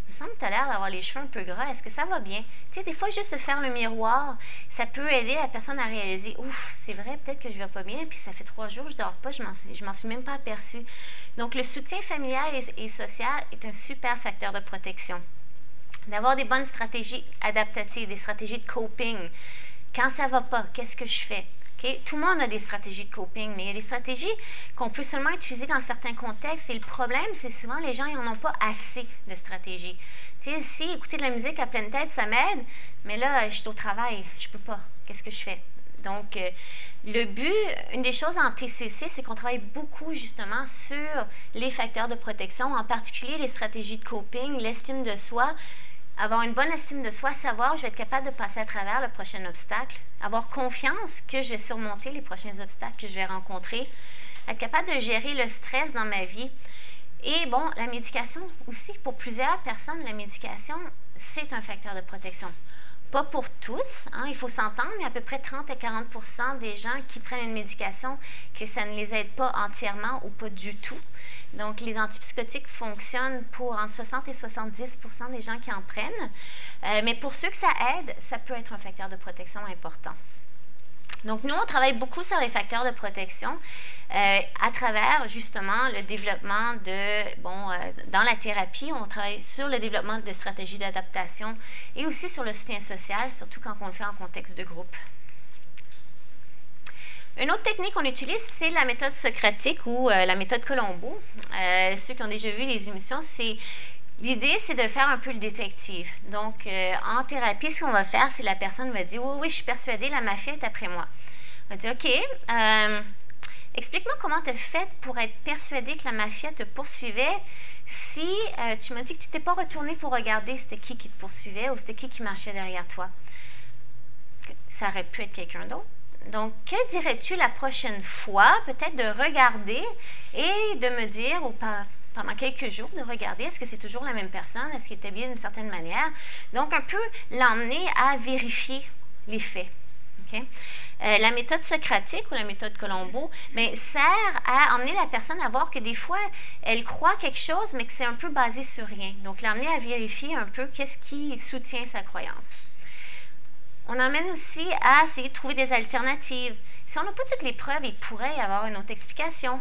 [SPEAKER 2] Il me semble que tu as l'air d'avoir les cheveux un peu gras. Est-ce que ça va bien? Tu sais, des fois, juste se faire le miroir, ça peut aider la personne à réaliser, ouf, c'est vrai, peut-être que je ne vais pas bien, puis ça fait trois jours, je ne dors pas, je ne m'en suis même pas aperçue. Donc, le soutien familial et social est un super facteur de protection d'avoir des bonnes stratégies adaptatives, des stratégies de coping. Quand ça ne va pas, qu'est-ce que je fais? Tout le monde a des stratégies de coping, mais il y a des stratégies qu'on peut seulement utiliser dans certains contextes. Et le problème, c'est souvent les gens n'en ont pas assez de stratégies. si écouter de la musique à pleine tête, ça m'aide, mais là, je suis au travail, je ne peux pas. Qu'est-ce que je fais? Donc, euh, le but, une des choses en TCC, c'est qu'on travaille beaucoup justement sur les facteurs de protection, en particulier les stratégies de coping, l'estime de soi, avoir une bonne estime de soi, savoir que je vais être capable de passer à travers le prochain obstacle, avoir confiance que je vais surmonter les prochains obstacles que je vais rencontrer, être capable de gérer le stress dans ma vie. Et bon, la médication aussi, pour plusieurs personnes, la médication, c'est un facteur de protection. Pas pour tous, hein, il faut s'entendre, mais à peu près 30 à 40% des gens qui prennent une médication, que ça ne les aide pas entièrement ou pas du tout. Donc, les antipsychotiques fonctionnent pour entre 60 et 70% des gens qui en prennent. Euh, mais pour ceux que ça aide, ça peut être un facteur de protection important. Donc, nous, on travaille beaucoup sur les facteurs de protection euh, à travers justement le développement de, bon, euh, dans la thérapie, on travaille sur le développement de stratégies d'adaptation et aussi sur le soutien social, surtout quand on le fait en contexte de groupe. Une autre technique qu'on utilise, c'est la méthode socratique ou euh, la méthode Colombo. Euh, ceux qui ont déjà vu les émissions, c'est l'idée, c'est de faire un peu le détective. Donc, euh, en thérapie, ce qu'on va faire, c'est la personne va dire oui, oui, je suis persuadée, la mafia est après moi. On va dire ok. Explique-moi comment tu as fait pour être persuadée que la mafia te poursuivait si tu m'as dit que tu t'es pas retourné pour regarder c'était qui qui te poursuivait ou c'était qui qui marchait derrière toi. ça aurait pu être quelqu'un d'autre. Donc, que dirais-tu la prochaine fois, peut-être de regarder et de me dire, ou pendant quelques jours, de regarder est-ce que c'est toujours la même personne, est-ce qu'il est habillé d'une certaine manière? Donc, un peu l'emmener à vérifier les faits. Euh, la méthode socratique ou la méthode Colombo mais, sert à emmener la personne à voir que des fois, elle croit quelque chose, mais que c'est un peu basé sur rien. Donc, l'emmener à vérifier un peu qu'est-ce qui soutient sa croyance. On emmène aussi à essayer de trouver des alternatives. Si on n'a pas toutes les preuves, il pourrait y avoir une autre explication.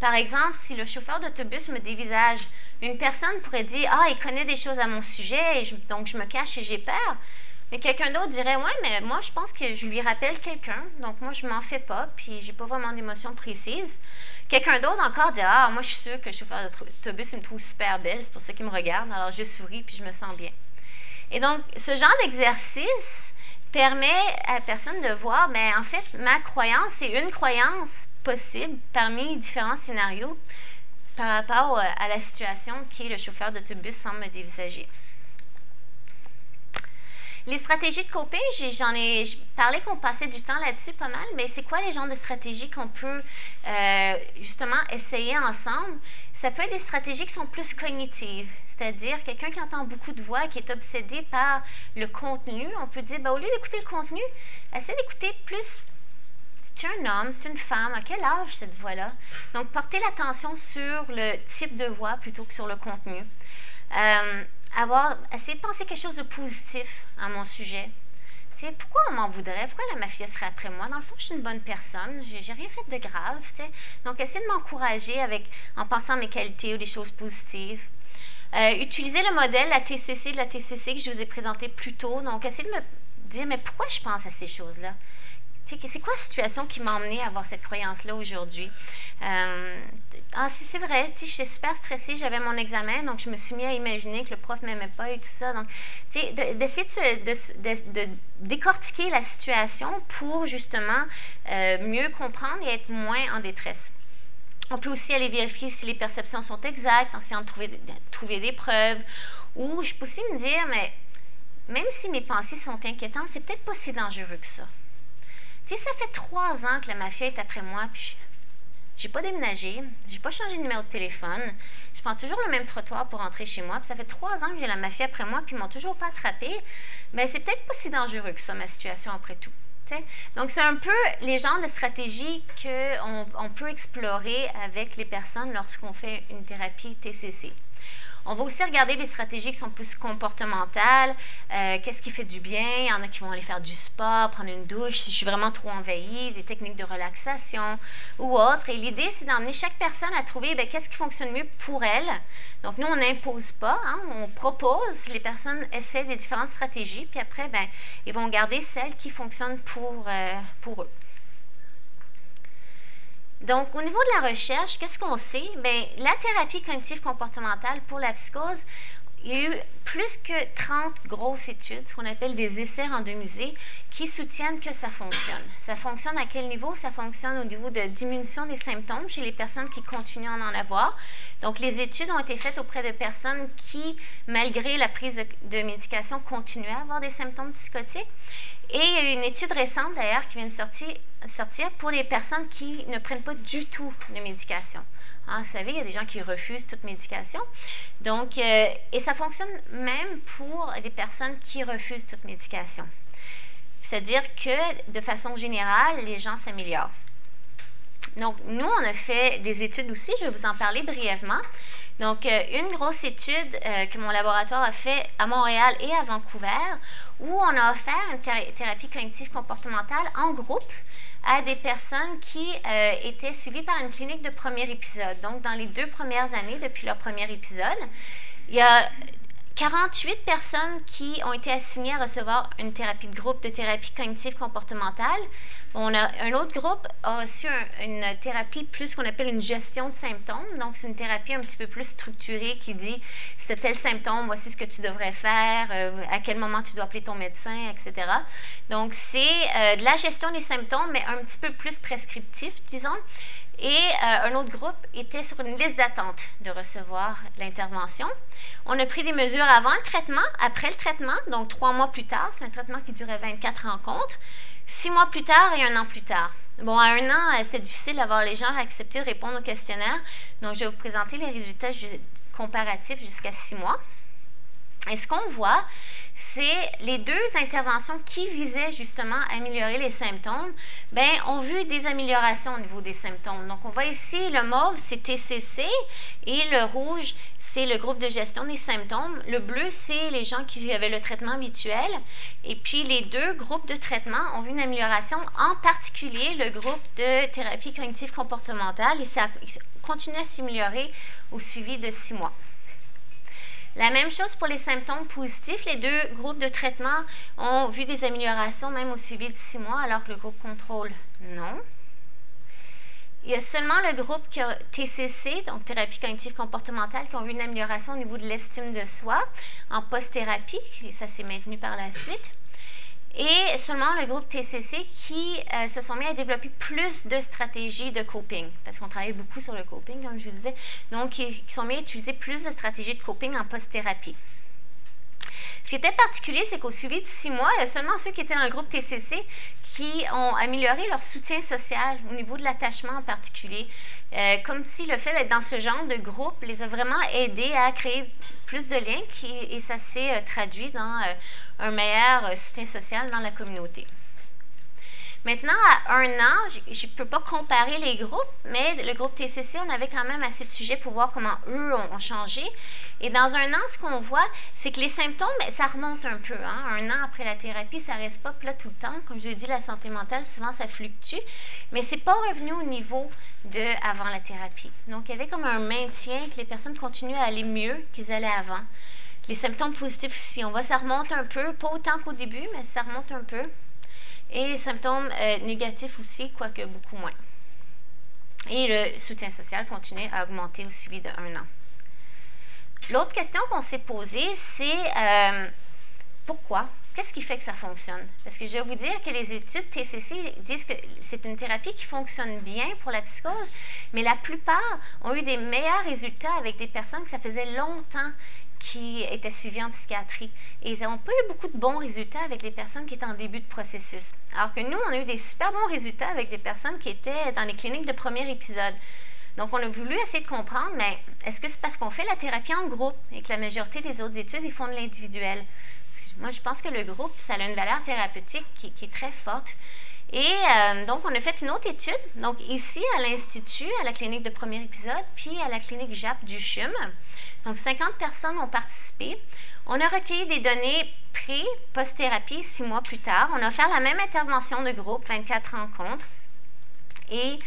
[SPEAKER 2] Par exemple, si le chauffeur d'autobus me dévisage, une personne pourrait dire Ah, il connaît des choses à mon sujet, donc je me cache et j'ai peur. Mais quelqu'un d'autre dirait Ouais, mais moi, je pense que je lui rappelle quelqu'un, donc moi, je m'en fais pas, puis j'ai pas vraiment d'émotion précise. Quelqu'un d'autre encore dit Ah, moi, je suis sûre que le chauffeur d'autobus me trouve super belle, c'est pour ça qu'il me regarde, alors je souris, puis je me sens bien. Et donc, ce genre d'exercice permet à la personne de voir, mais ben, en fait, ma croyance, c'est une croyance possible parmi différents scénarios par rapport à la situation que le chauffeur d'autobus semble dévisager. Les stratégies de coping, j'en ai, parlé qu'on passait du temps là-dessus pas mal, mais c'est quoi les genres de stratégies qu'on peut euh, justement essayer ensemble? Ça peut être des stratégies qui sont plus cognitives, c'est-à-dire quelqu'un qui entend beaucoup de voix, qui est obsédé par le contenu, on peut dire, ben, au lieu d'écouter le contenu, essaie d'écouter plus c'est un homme, c'est une femme, à quel âge cette voix-là? Donc, porter l'attention sur le type de voix plutôt que sur le contenu. Euh, avoir, essayer de penser quelque chose de positif à mon sujet. sais, pourquoi on m'en voudrait? Pourquoi la mafia serait après moi? Dans le fond, je suis une bonne personne. J'ai rien fait de grave. Donc, essayer de m'encourager en pensant à mes qualités ou des choses positives. Euh, utiliser le modèle, la TCC de la TCC que je vous ai présenté plus tôt. Donc, essayer de me dire, mais pourquoi je pense à ces choses-là? C'est quoi la situation qui m'a emmené à avoir cette croyance-là aujourd'hui? Euh, ah, c'est vrai, j'étais super stressée, j'avais mon examen, donc je me suis mis à imaginer que le prof ne m'aimait pas et tout ça. Donc, d'essayer de, décortiquer la situation pour justement euh, mieux comprendre et être moins en détresse. On peut aussi aller vérifier si les perceptions sont exactes, en essayant de trouver, de trouver des preuves. Ou je peux aussi me dire, mais même si mes pensées sont inquiétantes, c'est peut-être pas si dangereux que ça. Tu ça fait trois ans que la mafia est après moi, puis j'ai pas déménagé, j'ai pas changé de numéro de téléphone, je prends toujours le même trottoir pour rentrer chez moi, puis ça fait trois ans que j'ai la mafia après moi, puis ils m'ont toujours pas attrapé. Mais c'est peut-être pas si dangereux que ça, ma situation après tout. Donc, c'est un peu les genres de stratégies qu'on on peut explorer avec les personnes lorsqu'on fait une thérapie TCC. On va aussi regarder les stratégies qui sont plus comportementales. Euh, qu'est-ce qui fait du bien? Il y en a qui vont aller faire du sport, prendre une douche si je suis vraiment trop envahie, des techniques de relaxation ou autres. Et l'idée, c'est d'emmener chaque personne à trouver ben, qu'est-ce qui fonctionne mieux pour elle. Donc, nous, on n'impose pas, hein, on propose. Les personnes essaient des différentes stratégies, puis après, ben, ils vont garder celles qui fonctionnent pour, euh, pour eux. Donc, au niveau de la recherche, qu'est-ce qu'on sait? Bien, la thérapie cognitive comportementale pour la psychose, il y a eu plus que 30 grosses études, ce qu'on appelle des essais randomisés, qui soutiennent que ça fonctionne. Ça fonctionne à quel niveau? Ça fonctionne au niveau de diminution des symptômes chez les personnes qui continuent à en avoir. Donc, les études ont été faites auprès de personnes qui, malgré la prise de, de médication, continuaient à avoir des symptômes psychotiques. Et il y a une étude récente d'ailleurs qui vient de sortir, pour les personnes qui ne prennent pas du tout de médication. Vous savez, il y a des gens qui refusent toute médication. Donc, euh, et ça fonctionne même pour les personnes qui refusent toute médication. C'est-à-dire que de façon générale, les gens s'améliorent. Donc, nous, on a fait des études aussi, je vais vous en parler brièvement. Donc, euh, une grosse étude euh, que mon laboratoire a fait à Montréal et à Vancouver, où on a offert une thérapie cognitive comportementale en groupe à des personnes qui euh, étaient suivies par une clinique de premier épisode. Donc, dans les deux premières années depuis leur premier épisode, il y a 48 personnes qui ont été assignées à recevoir une thérapie de groupe de thérapie cognitive comportementale. On a un autre groupe a reçu une thérapie plus qu'on appelle une gestion de symptômes. Donc, c'est une thérapie un petit peu plus structurée qui dit c'est tel symptôme, voici ce que tu devrais faire, euh, à quel moment tu dois appeler ton médecin, etc. Donc, c'est euh, de la gestion des symptômes, mais un petit peu plus prescriptif, disons. Et euh, un autre groupe était sur une liste d'attente de recevoir l'intervention. On a pris des mesures avant le traitement, après le traitement, donc trois mois plus tard. C'est un traitement qui durait 24 rencontres. Six mois plus tard et un an plus tard. Bon, à un an, euh, c'est difficile d'avoir les gens à accepter de répondre au questionnaire. Donc, je vais vous présenter les résultats comparatifs jusqu'à six mois. Et ce qu'on voit, c'est les deux interventions qui visaient justement à améliorer les symptômes, ben, ont vu des améliorations au niveau des symptômes. Donc, on voit ici, le mauve, c'est TCC et le rouge, c'est le groupe de gestion des symptômes. Le bleu, c'est les gens qui avaient le traitement habituel. Et puis, les deux groupes de traitement ont vu une amélioration, en particulier le groupe de thérapie cognitive comportementale, et ça continue à s'améliorer au suivi de six mois. La même chose pour les symptômes positifs. Les deux groupes de traitement ont vu des améliorations même au suivi de six mois, alors que le groupe contrôle, non. Il y a seulement le groupe TCC, donc thérapie cognitive comportementale, qui ont vu une amélioration au niveau de l'estime de soi en post-thérapie, et ça s'est maintenu par la suite et seulement le groupe TCC qui euh, se sont mis à développer plus de stratégies de coping, parce qu'on travaille beaucoup sur le coping, comme je vous disais, donc ils, sont mis à utiliser plus de stratégies de coping en post-thérapie. Ce qui était particulier, c'est qu'au suivi de six mois, il y a seulement ceux qui étaient dans le groupe TCC qui ont amélioré leur soutien social au niveau de l'attachement en particulier. Euh, comme si le fait d'être dans ce genre de groupe les a vraiment aidés à créer plus de liens et ça s'est euh, traduit dans un meilleur euh, soutien social dans la communauté. Maintenant, à un an, je ne peux pas comparer les groupes, mais le groupe TCC, on avait quand même assez de sujets pour voir comment eux ont, changé. Et dans un an, ce qu'on voit, c'est que les symptômes, ben, ça remonte un peu. Hein. Un an après la thérapie, ça ne reste pas plat tout le temps. Comme je l'ai dit, la santé mentale, souvent, ça fluctue. Mais ce n'est pas revenu au niveau de avant la thérapie. Donc, il y avait comme un maintien que les personnes continuent à aller mieux qu'ils allaient avant. Les symptômes positifs aussi, on voit ça remonte un peu, pas autant qu'au début, mais ça remonte un peu. Et les symptômes euh, négatifs aussi, quoique beaucoup moins. Et le soutien social continue à augmenter au suivi de un an. L'autre question qu'on s'est posée, c'est euh, pourquoi? Qu'est-ce qui fait que ça fonctionne? Parce que je vais vous dire que les études TCC disent que c'est une thérapie qui fonctionne bien pour la psychose, mais la plupart ont eu des meilleurs résultats avec des personnes que ça faisait longtemps qui étaient suivis en psychiatrie. Et ils n'ont pas eu beaucoup de bons résultats avec les personnes qui étaient en début de processus. Alors que nous, on a eu des super bons résultats avec des personnes qui étaient dans les cliniques de premier épisode. Donc, on a voulu essayer de comprendre, mais est-ce que c'est parce qu'on fait la thérapie en groupe et que la majorité des autres études, ils font de l'individuel? Moi, je pense que le groupe, ça a une valeur thérapeutique qui, est très forte. Et euh, donc, on a fait une autre étude, donc ici à l'Institut, à la clinique de premier épisode, puis à la clinique JAP du CHUM. Donc, 50 personnes ont participé. On a recueilli des données pré, post-thérapie, six mois plus tard. On a fait la même intervention de groupe, 24 rencontres. Et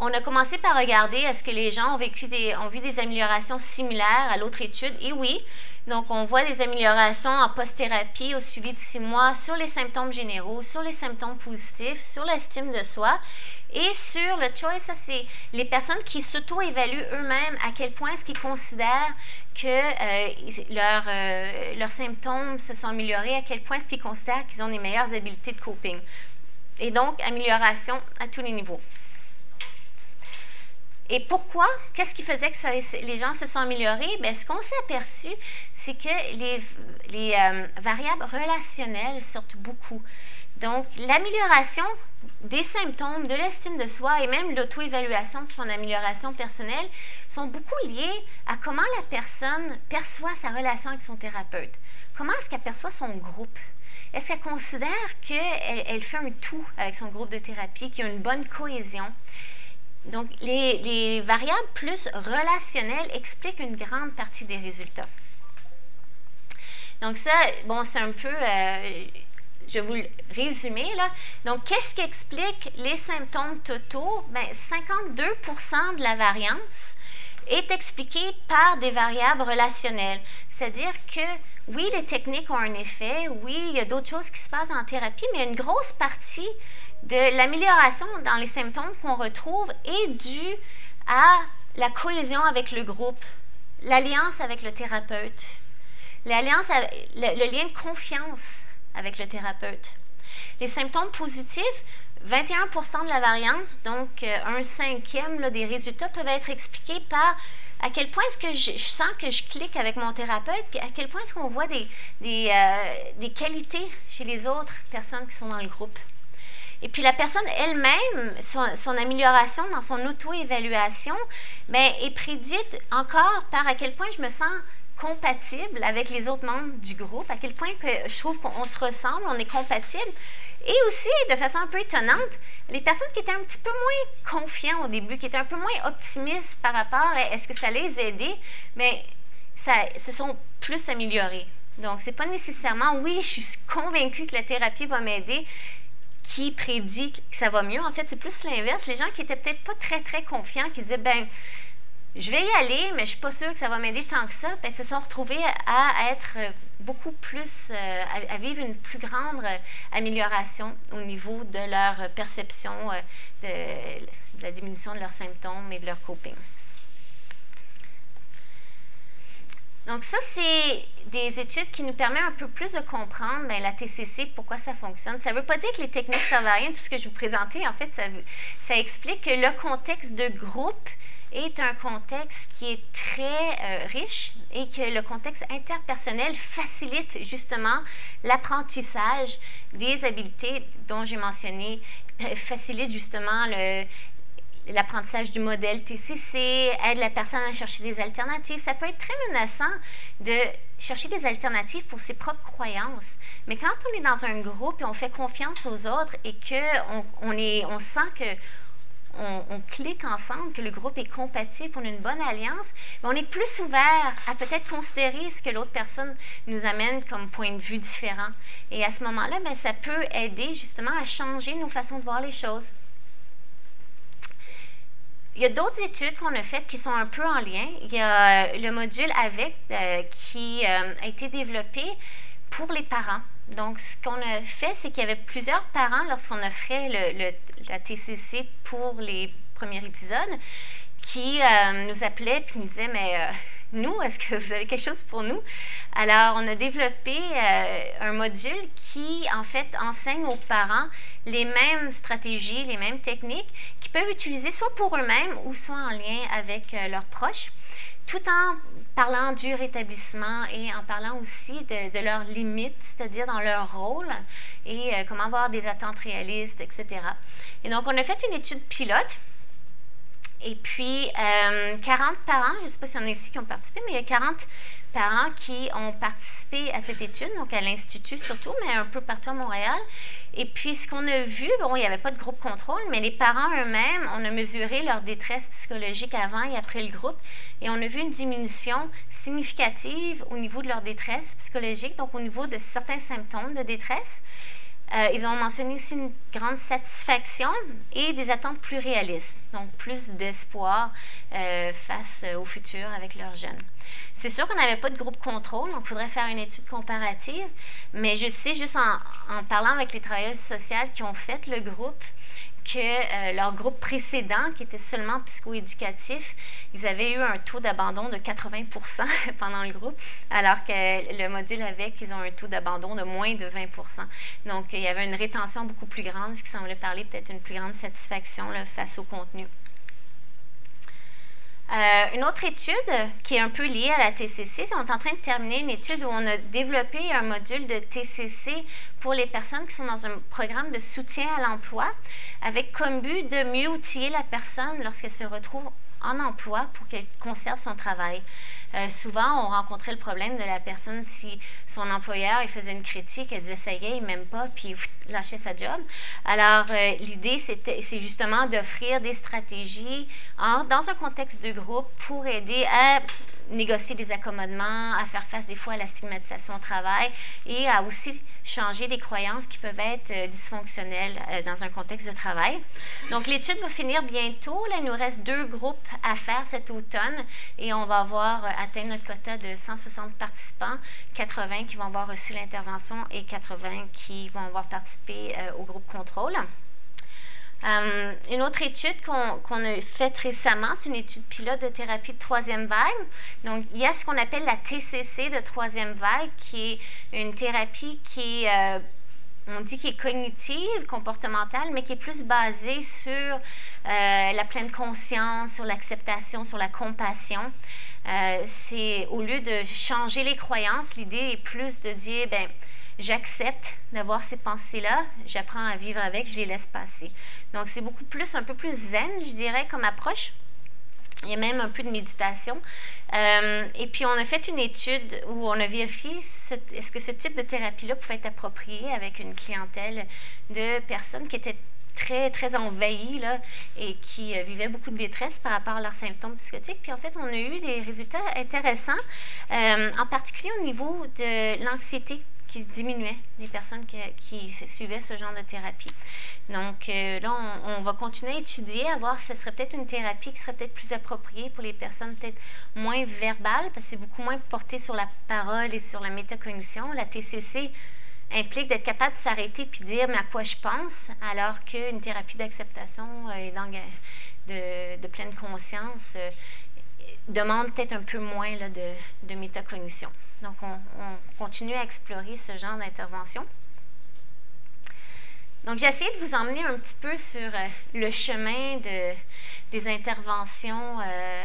[SPEAKER 2] on a commencé par regarder est-ce que les gens ont, vu des améliorations similaires à l'autre étude? Et oui, donc on voit des améliorations en post-thérapie au suivi de six mois sur les symptômes généraux, sur les symptômes positifs, sur l'estime de soi. Et sur le choice, ça c'est les personnes qui s'auto-évaluent eux-mêmes à quel point est-ce qu'ils considèrent que euh, euh, leurs symptômes se sont améliorés, à quel point est-ce qu'ils considèrent qu'ils ont des meilleures habiletés de coping. Et donc, amélioration à tous les niveaux. Et pourquoi? Qu'est-ce qui faisait que les gens se sont améliorés? Bien, ce qu'on s'est aperçu, c'est que les, euh, variables relationnelles sortent beaucoup. Donc, l'amélioration des symptômes, de l'estime de soi et même l'auto-évaluation de son amélioration personnelle sont beaucoup liés à comment la personne perçoit sa relation avec son thérapeute. Comment est-ce qu'elle perçoit son groupe? Est-ce qu'elle considère qu'elle elle fait un tout avec son groupe de thérapie, qu'il y a une bonne cohésion? Donc, les, les, variables plus relationnelles expliquent une grande partie des résultats. Donc, ça, bon, c'est un peu. Euh, je vais vous le résumer. Là. Donc, qu'est-ce qui explique les symptômes totaux? Bien, 52% de la variance est expliquée par des variables relationnelles. C'est-à-dire que oui, les techniques ont un effet, oui, il y a d'autres choses qui se passent en thérapie, mais une grosse partie de l'amélioration dans les symptômes qu'on retrouve est due à la cohésion avec le groupe, l'alliance avec le thérapeute, l'alliance, le, lien de confiance avec le thérapeute. Les symptômes positifs, 21% de la variance, donc euh, un cinquième des résultats peuvent être expliqués par à quel point est-ce que je, sens que je clique avec mon thérapeute, à quel point est-ce qu'on voit des, des, euh, des, qualités chez les autres personnes qui sont dans le groupe. Et puis la personne elle-même, son, amélioration dans son auto-évaluation, ben, est prédite encore par à quel point je me sens compatible avec les autres membres du groupe, à quel point que je trouve qu'on se ressemble, on est compatible. Et aussi, de façon un peu étonnante, les personnes qui étaient un petit peu moins confiants au début, qui étaient un peu moins optimistes par rapport à est-ce que ça les aidait, mais ça se sont plus améliorées. Donc, ce n'est pas nécessairement oui, je suis convaincue que la thérapie va m'aider qui prédit que ça va mieux. En fait, c'est plus l'inverse. Les gens qui étaient peut-être pas très, très confiants, qui disaient, ben je vais y aller, mais je suis pas sûre que ça va m'aider tant que ça. Puis, se sont retrouvés à être beaucoup plus, euh, à, vivre une plus grande euh, amélioration au niveau de leur perception euh, de, la diminution de leurs symptômes et de leur coping. Donc ça, c'est des études qui nous permettent un peu plus de comprendre ben, la TCC, pourquoi ça fonctionne. Ça ne veut pas dire que les techniques servent à rien, tout ce que je vous présentais, en fait, ça, ça explique que le contexte de groupe est un contexte qui est très euh, riche et que le contexte interpersonnel facilite justement l'apprentissage des habiletés dont j'ai mentionné, euh, facilite justement le, l'apprentissage du modèle TCC, aide la personne à chercher des alternatives. Ça peut être très menaçant de chercher des alternatives pour ses propres croyances. Mais quand on est dans un groupe et on fait confiance aux autres et qu'on on sent que on, clique ensemble, que le groupe est compatible pour une bonne alliance, on est plus ouvert à peut-être considérer ce que l'autre personne nous amène comme point de vue différent. Et à ce moment-là, ben, ça peut aider justement à changer nos façons de voir les choses. Il y a d'autres études qu'on a faites qui sont un peu en lien. Il y a le module avec euh, qui euh, a été développé pour les parents. Donc, ce qu'on a fait, c'est qu'il y avait plusieurs parents, lorsqu'on offrait la TCC pour les premiers épisodes, qui euh, nous appelaient et nous disaient Mais euh, nous, est-ce que vous avez quelque chose pour nous? Alors, on a développé euh, un module qui, en fait, enseigne aux parents les mêmes stratégies, les mêmes techniques qu'ils peuvent utiliser soit pour eux-mêmes ou soit en lien avec leurs proches, tout en parlant du rétablissement et en parlant aussi de, leurs limites, c'est-à-dire dans leur rôle et euh, comment avoir des attentes réalistes, etc. Et donc, on a fait une étude pilote. Et puis, 40 euh, parents, je ne sais pas s'il y en a ici qui ont participé, mais il y a 40 parents qui ont participé à cette étude, donc à l'Institut surtout, mais un peu partout à Montréal. Et puis, ce qu'on a vu, bon, il n'y avait pas de groupe contrôle, mais les parents eux-mêmes, on a mesuré leur détresse psychologique avant et après le groupe, et on a vu une diminution significative au niveau de leur détresse psychologique, donc au niveau de certains symptômes de détresse. Euh, ils ont mentionné aussi une grande satisfaction et des attentes plus réalistes, donc plus d'espoir euh, face au futur avec leurs jeunes. C'est sûr qu'on n'avait pas de groupe contrôle, donc il faire une étude comparative, mais je sais juste en, en parlant avec les travailleuses sociales qui ont fait le groupe, que euh, leur groupe précédent, qui était seulement psychoéducatif, ils avaient eu un taux d'abandon de 80 pendant le groupe, alors que le module avec, ils ont un taux d'abandon de moins de 20% Donc, il y avait une rétention beaucoup plus grande, ce qui semblait parler peut-être une plus grande satisfaction face au contenu. Euh, une autre étude qui est un peu liée à la TCC, on est en train de terminer une étude où on a développé un module de TCC pour les personnes qui sont dans un programme de soutien à l'emploi, avec comme but de mieux outiller la personne lorsqu'elle se retrouve en emploi pour qu'elle conserve son travail. Euh, souvent, on rencontrait le problème de la personne si son employeur il faisait une critique, elle disait ça y est, il m'aime pas, puis lâchait sa job. Alors, euh, l'idée, c'est justement d'offrir des stratégies dans un contexte de groupe pour aider à négocier des accommodements, à faire face des fois à la stigmatisation au travail et à aussi changer des croyances qui peuvent être euh, dysfonctionnelles dans un contexte de travail. Donc, l'étude va finir bientôt. Là, il nous reste deux groupes à faire cet automne et on va avoir euh, atteint notre quota de 160 participants, 80 qui vont avoir reçu l'intervention et 80 qui vont avoir participé au groupe contrôle. Euh, une autre étude qu'on a faite récemment, c'est une étude pilote de thérapie de troisième vague. Donc, il y a ce qu'on appelle la TCC de troisième vague, qui est une thérapie qui euh, on dit qu'il est cognitive, comportementale, mais qui est plus basée sur euh, la pleine conscience, sur l'acceptation, sur la compassion. Euh, c'est au lieu de changer les croyances, l'idée est plus de dire, ben, j'accepte d'avoir ces pensées-là, j'apprends à vivre avec, je les laisse passer. Donc, c'est beaucoup plus, un peu plus zen, je dirais, comme approche. Il y a même un peu de méditation. Euh, et puis, on a fait une étude où on a vérifié est-ce que ce type de thérapie-là pouvait être approprié avec une clientèle de personnes qui étaient très, très envahies là, et qui euh, vivaient beaucoup de détresse par rapport à leurs symptômes psychotiques. Puis en fait, on a eu des résultats intéressants, euh, en particulier au niveau de l'anxiété qui diminuait, les personnes qui, suivaient ce genre de thérapie. Donc euh, là, on, va continuer à étudier, à voir si ce serait peut-être une thérapie qui serait peut-être plus appropriée pour les personnes peut-être moins verbales, parce que c'est beaucoup moins porté sur la parole et sur la métacognition. La TCC implique d'être capable de s'arrêter puis dire mais à quoi je pense, alors qu'une thérapie d'acceptation et euh, de, de, pleine conscience euh, demande peut-être un peu moins là, de, de métacognition. Donc, on, continue à explorer ce genre d'intervention. Donc, j'ai essayé de vous emmener un petit peu sur euh, le chemin de, des interventions euh,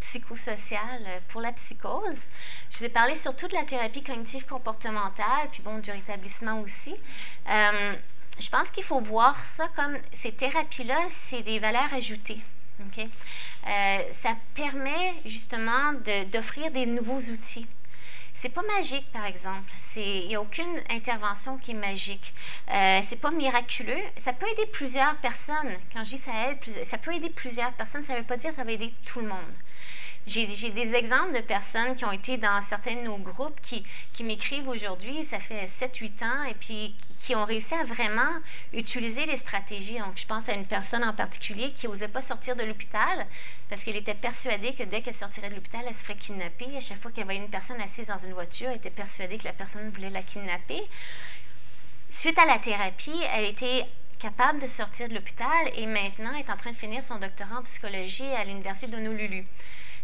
[SPEAKER 2] psychosociales pour la psychose. Je vous ai parlé surtout de la thérapie cognitive comportementale, puis bon, du rétablissement aussi. Euh, je pense qu'il faut voir ça comme ces thérapies-là, c'est des valeurs ajoutées. Ça permet justement d'offrir des nouveaux outils. C'est pas magique, par exemple. Il n'y a aucune intervention qui est magique. Euh, c'est pas miraculeux. Ça peut aider plusieurs personnes. Quand je dis ça aide, ça peut aider plusieurs personnes. Ça ne veut pas dire que ça va aider tout le monde. J'ai des exemples de personnes qui ont été dans certains de nos groupes qui, m'écrivent aujourd'hui, ça fait 7-8 ans, et puis qui ont réussi à vraiment utiliser les stratégies. Donc, je pense à une personne en particulier qui n'osait pas sortir de l'hôpital parce qu'elle était persuadée que dès qu'elle sortirait de l'hôpital, elle se ferait kidnapper. À chaque fois qu'elle voyait une personne assise dans une voiture, elle était persuadée que la personne voulait la kidnapper. Suite à la thérapie, elle était capable de sortir de l'hôpital et maintenant est en train de finir son doctorat en psychologie à l'Université d'Honolulu.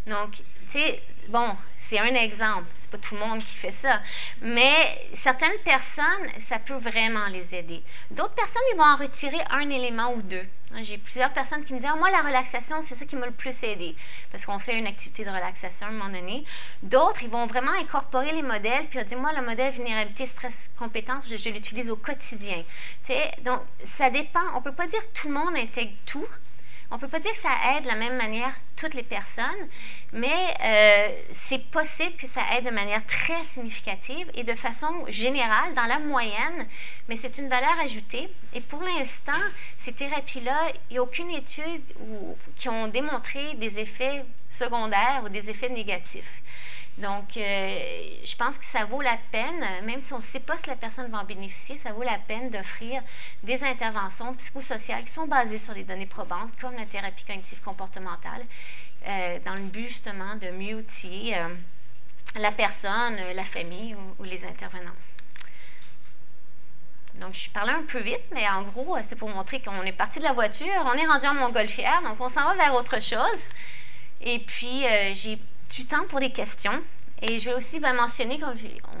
[SPEAKER 2] Donc, tu sais, bon, c'est un exemple. C'est pas tout le monde qui fait ça. Mais certaines personnes, ça peut vraiment les aider. D'autres personnes, ils vont en retirer un élément ou deux. J'ai plusieurs personnes qui me disent ah, Moi, la relaxation, c'est ça qui m'a le plus aidé. Parce qu'on fait une activité de relaxation à un moment donné. D'autres, ils vont vraiment incorporer les modèles. Puis, dit Moi, le modèle vulnérabilité, stress, compétence, je, l'utilise au quotidien. Tu sais, donc, ça dépend. On ne peut pas dire que tout le monde intègre tout. On ne peut pas dire que ça aide de la même manière toutes les personnes, mais euh, c'est possible que ça aide de manière très significative et de façon générale, dans la moyenne, mais c'est une valeur ajoutée. Et pour l'instant, ces thérapies-là, il n'y a aucune étude qui ont démontré des effets secondaires ou des effets négatifs. Donc, euh, je pense que ça vaut la peine, même si on ne sait pas si la personne va en bénéficier, ça vaut la peine d'offrir des interventions psychosociales qui sont basées sur des données probantes, comme la thérapie cognitive comportementale, euh, dans le but justement de mieux outiller euh, la personne, la famille ou, les intervenants. Donc, je parlais un peu vite, mais en gros, c'est pour montrer qu'on est parti de la voiture, on est rendu en montgolfière, donc on s'en va vers autre chose. Et puis, j'ai du temps pour les questions. Et je vais aussi mentionner, comme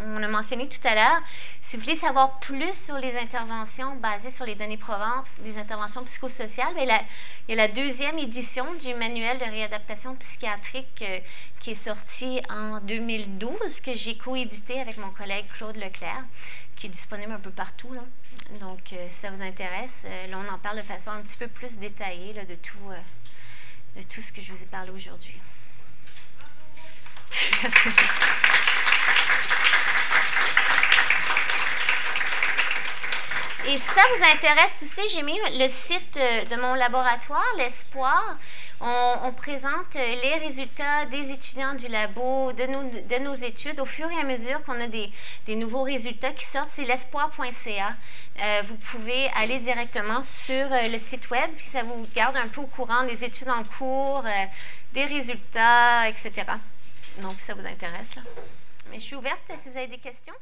[SPEAKER 2] on a mentionné tout à l'heure, si vous voulez savoir plus sur les interventions basées sur les données probantes, des interventions psychosociales, bien, il y a la deuxième édition du manuel de réadaptation psychiatrique euh, qui est sorti en 2012, que j'ai coédité avec mon collègue Claude Leclerc, qui est disponible un peu partout. Donc, euh, si ça vous intéresse, euh, là, on en parle de façon un petit peu plus détaillée de tout ce que je vous ai parlé aujourd'hui. Et ça vous intéresse aussi, j'ai mis le site euh, de mon laboratoire, l'Espoir. On, présente euh, les résultats des étudiants du labo, de nos, de nos études. Au fur et à mesure qu'on a des, des, nouveaux résultats qui sortent, c'est l'espoir.ca. Euh, vous pouvez aller directement sur le site web, puis ça vous garde un peu au courant des études en cours, des résultats, etc. Donc, ça vous intéresse. Mais je suis ouverte si vous avez des questions.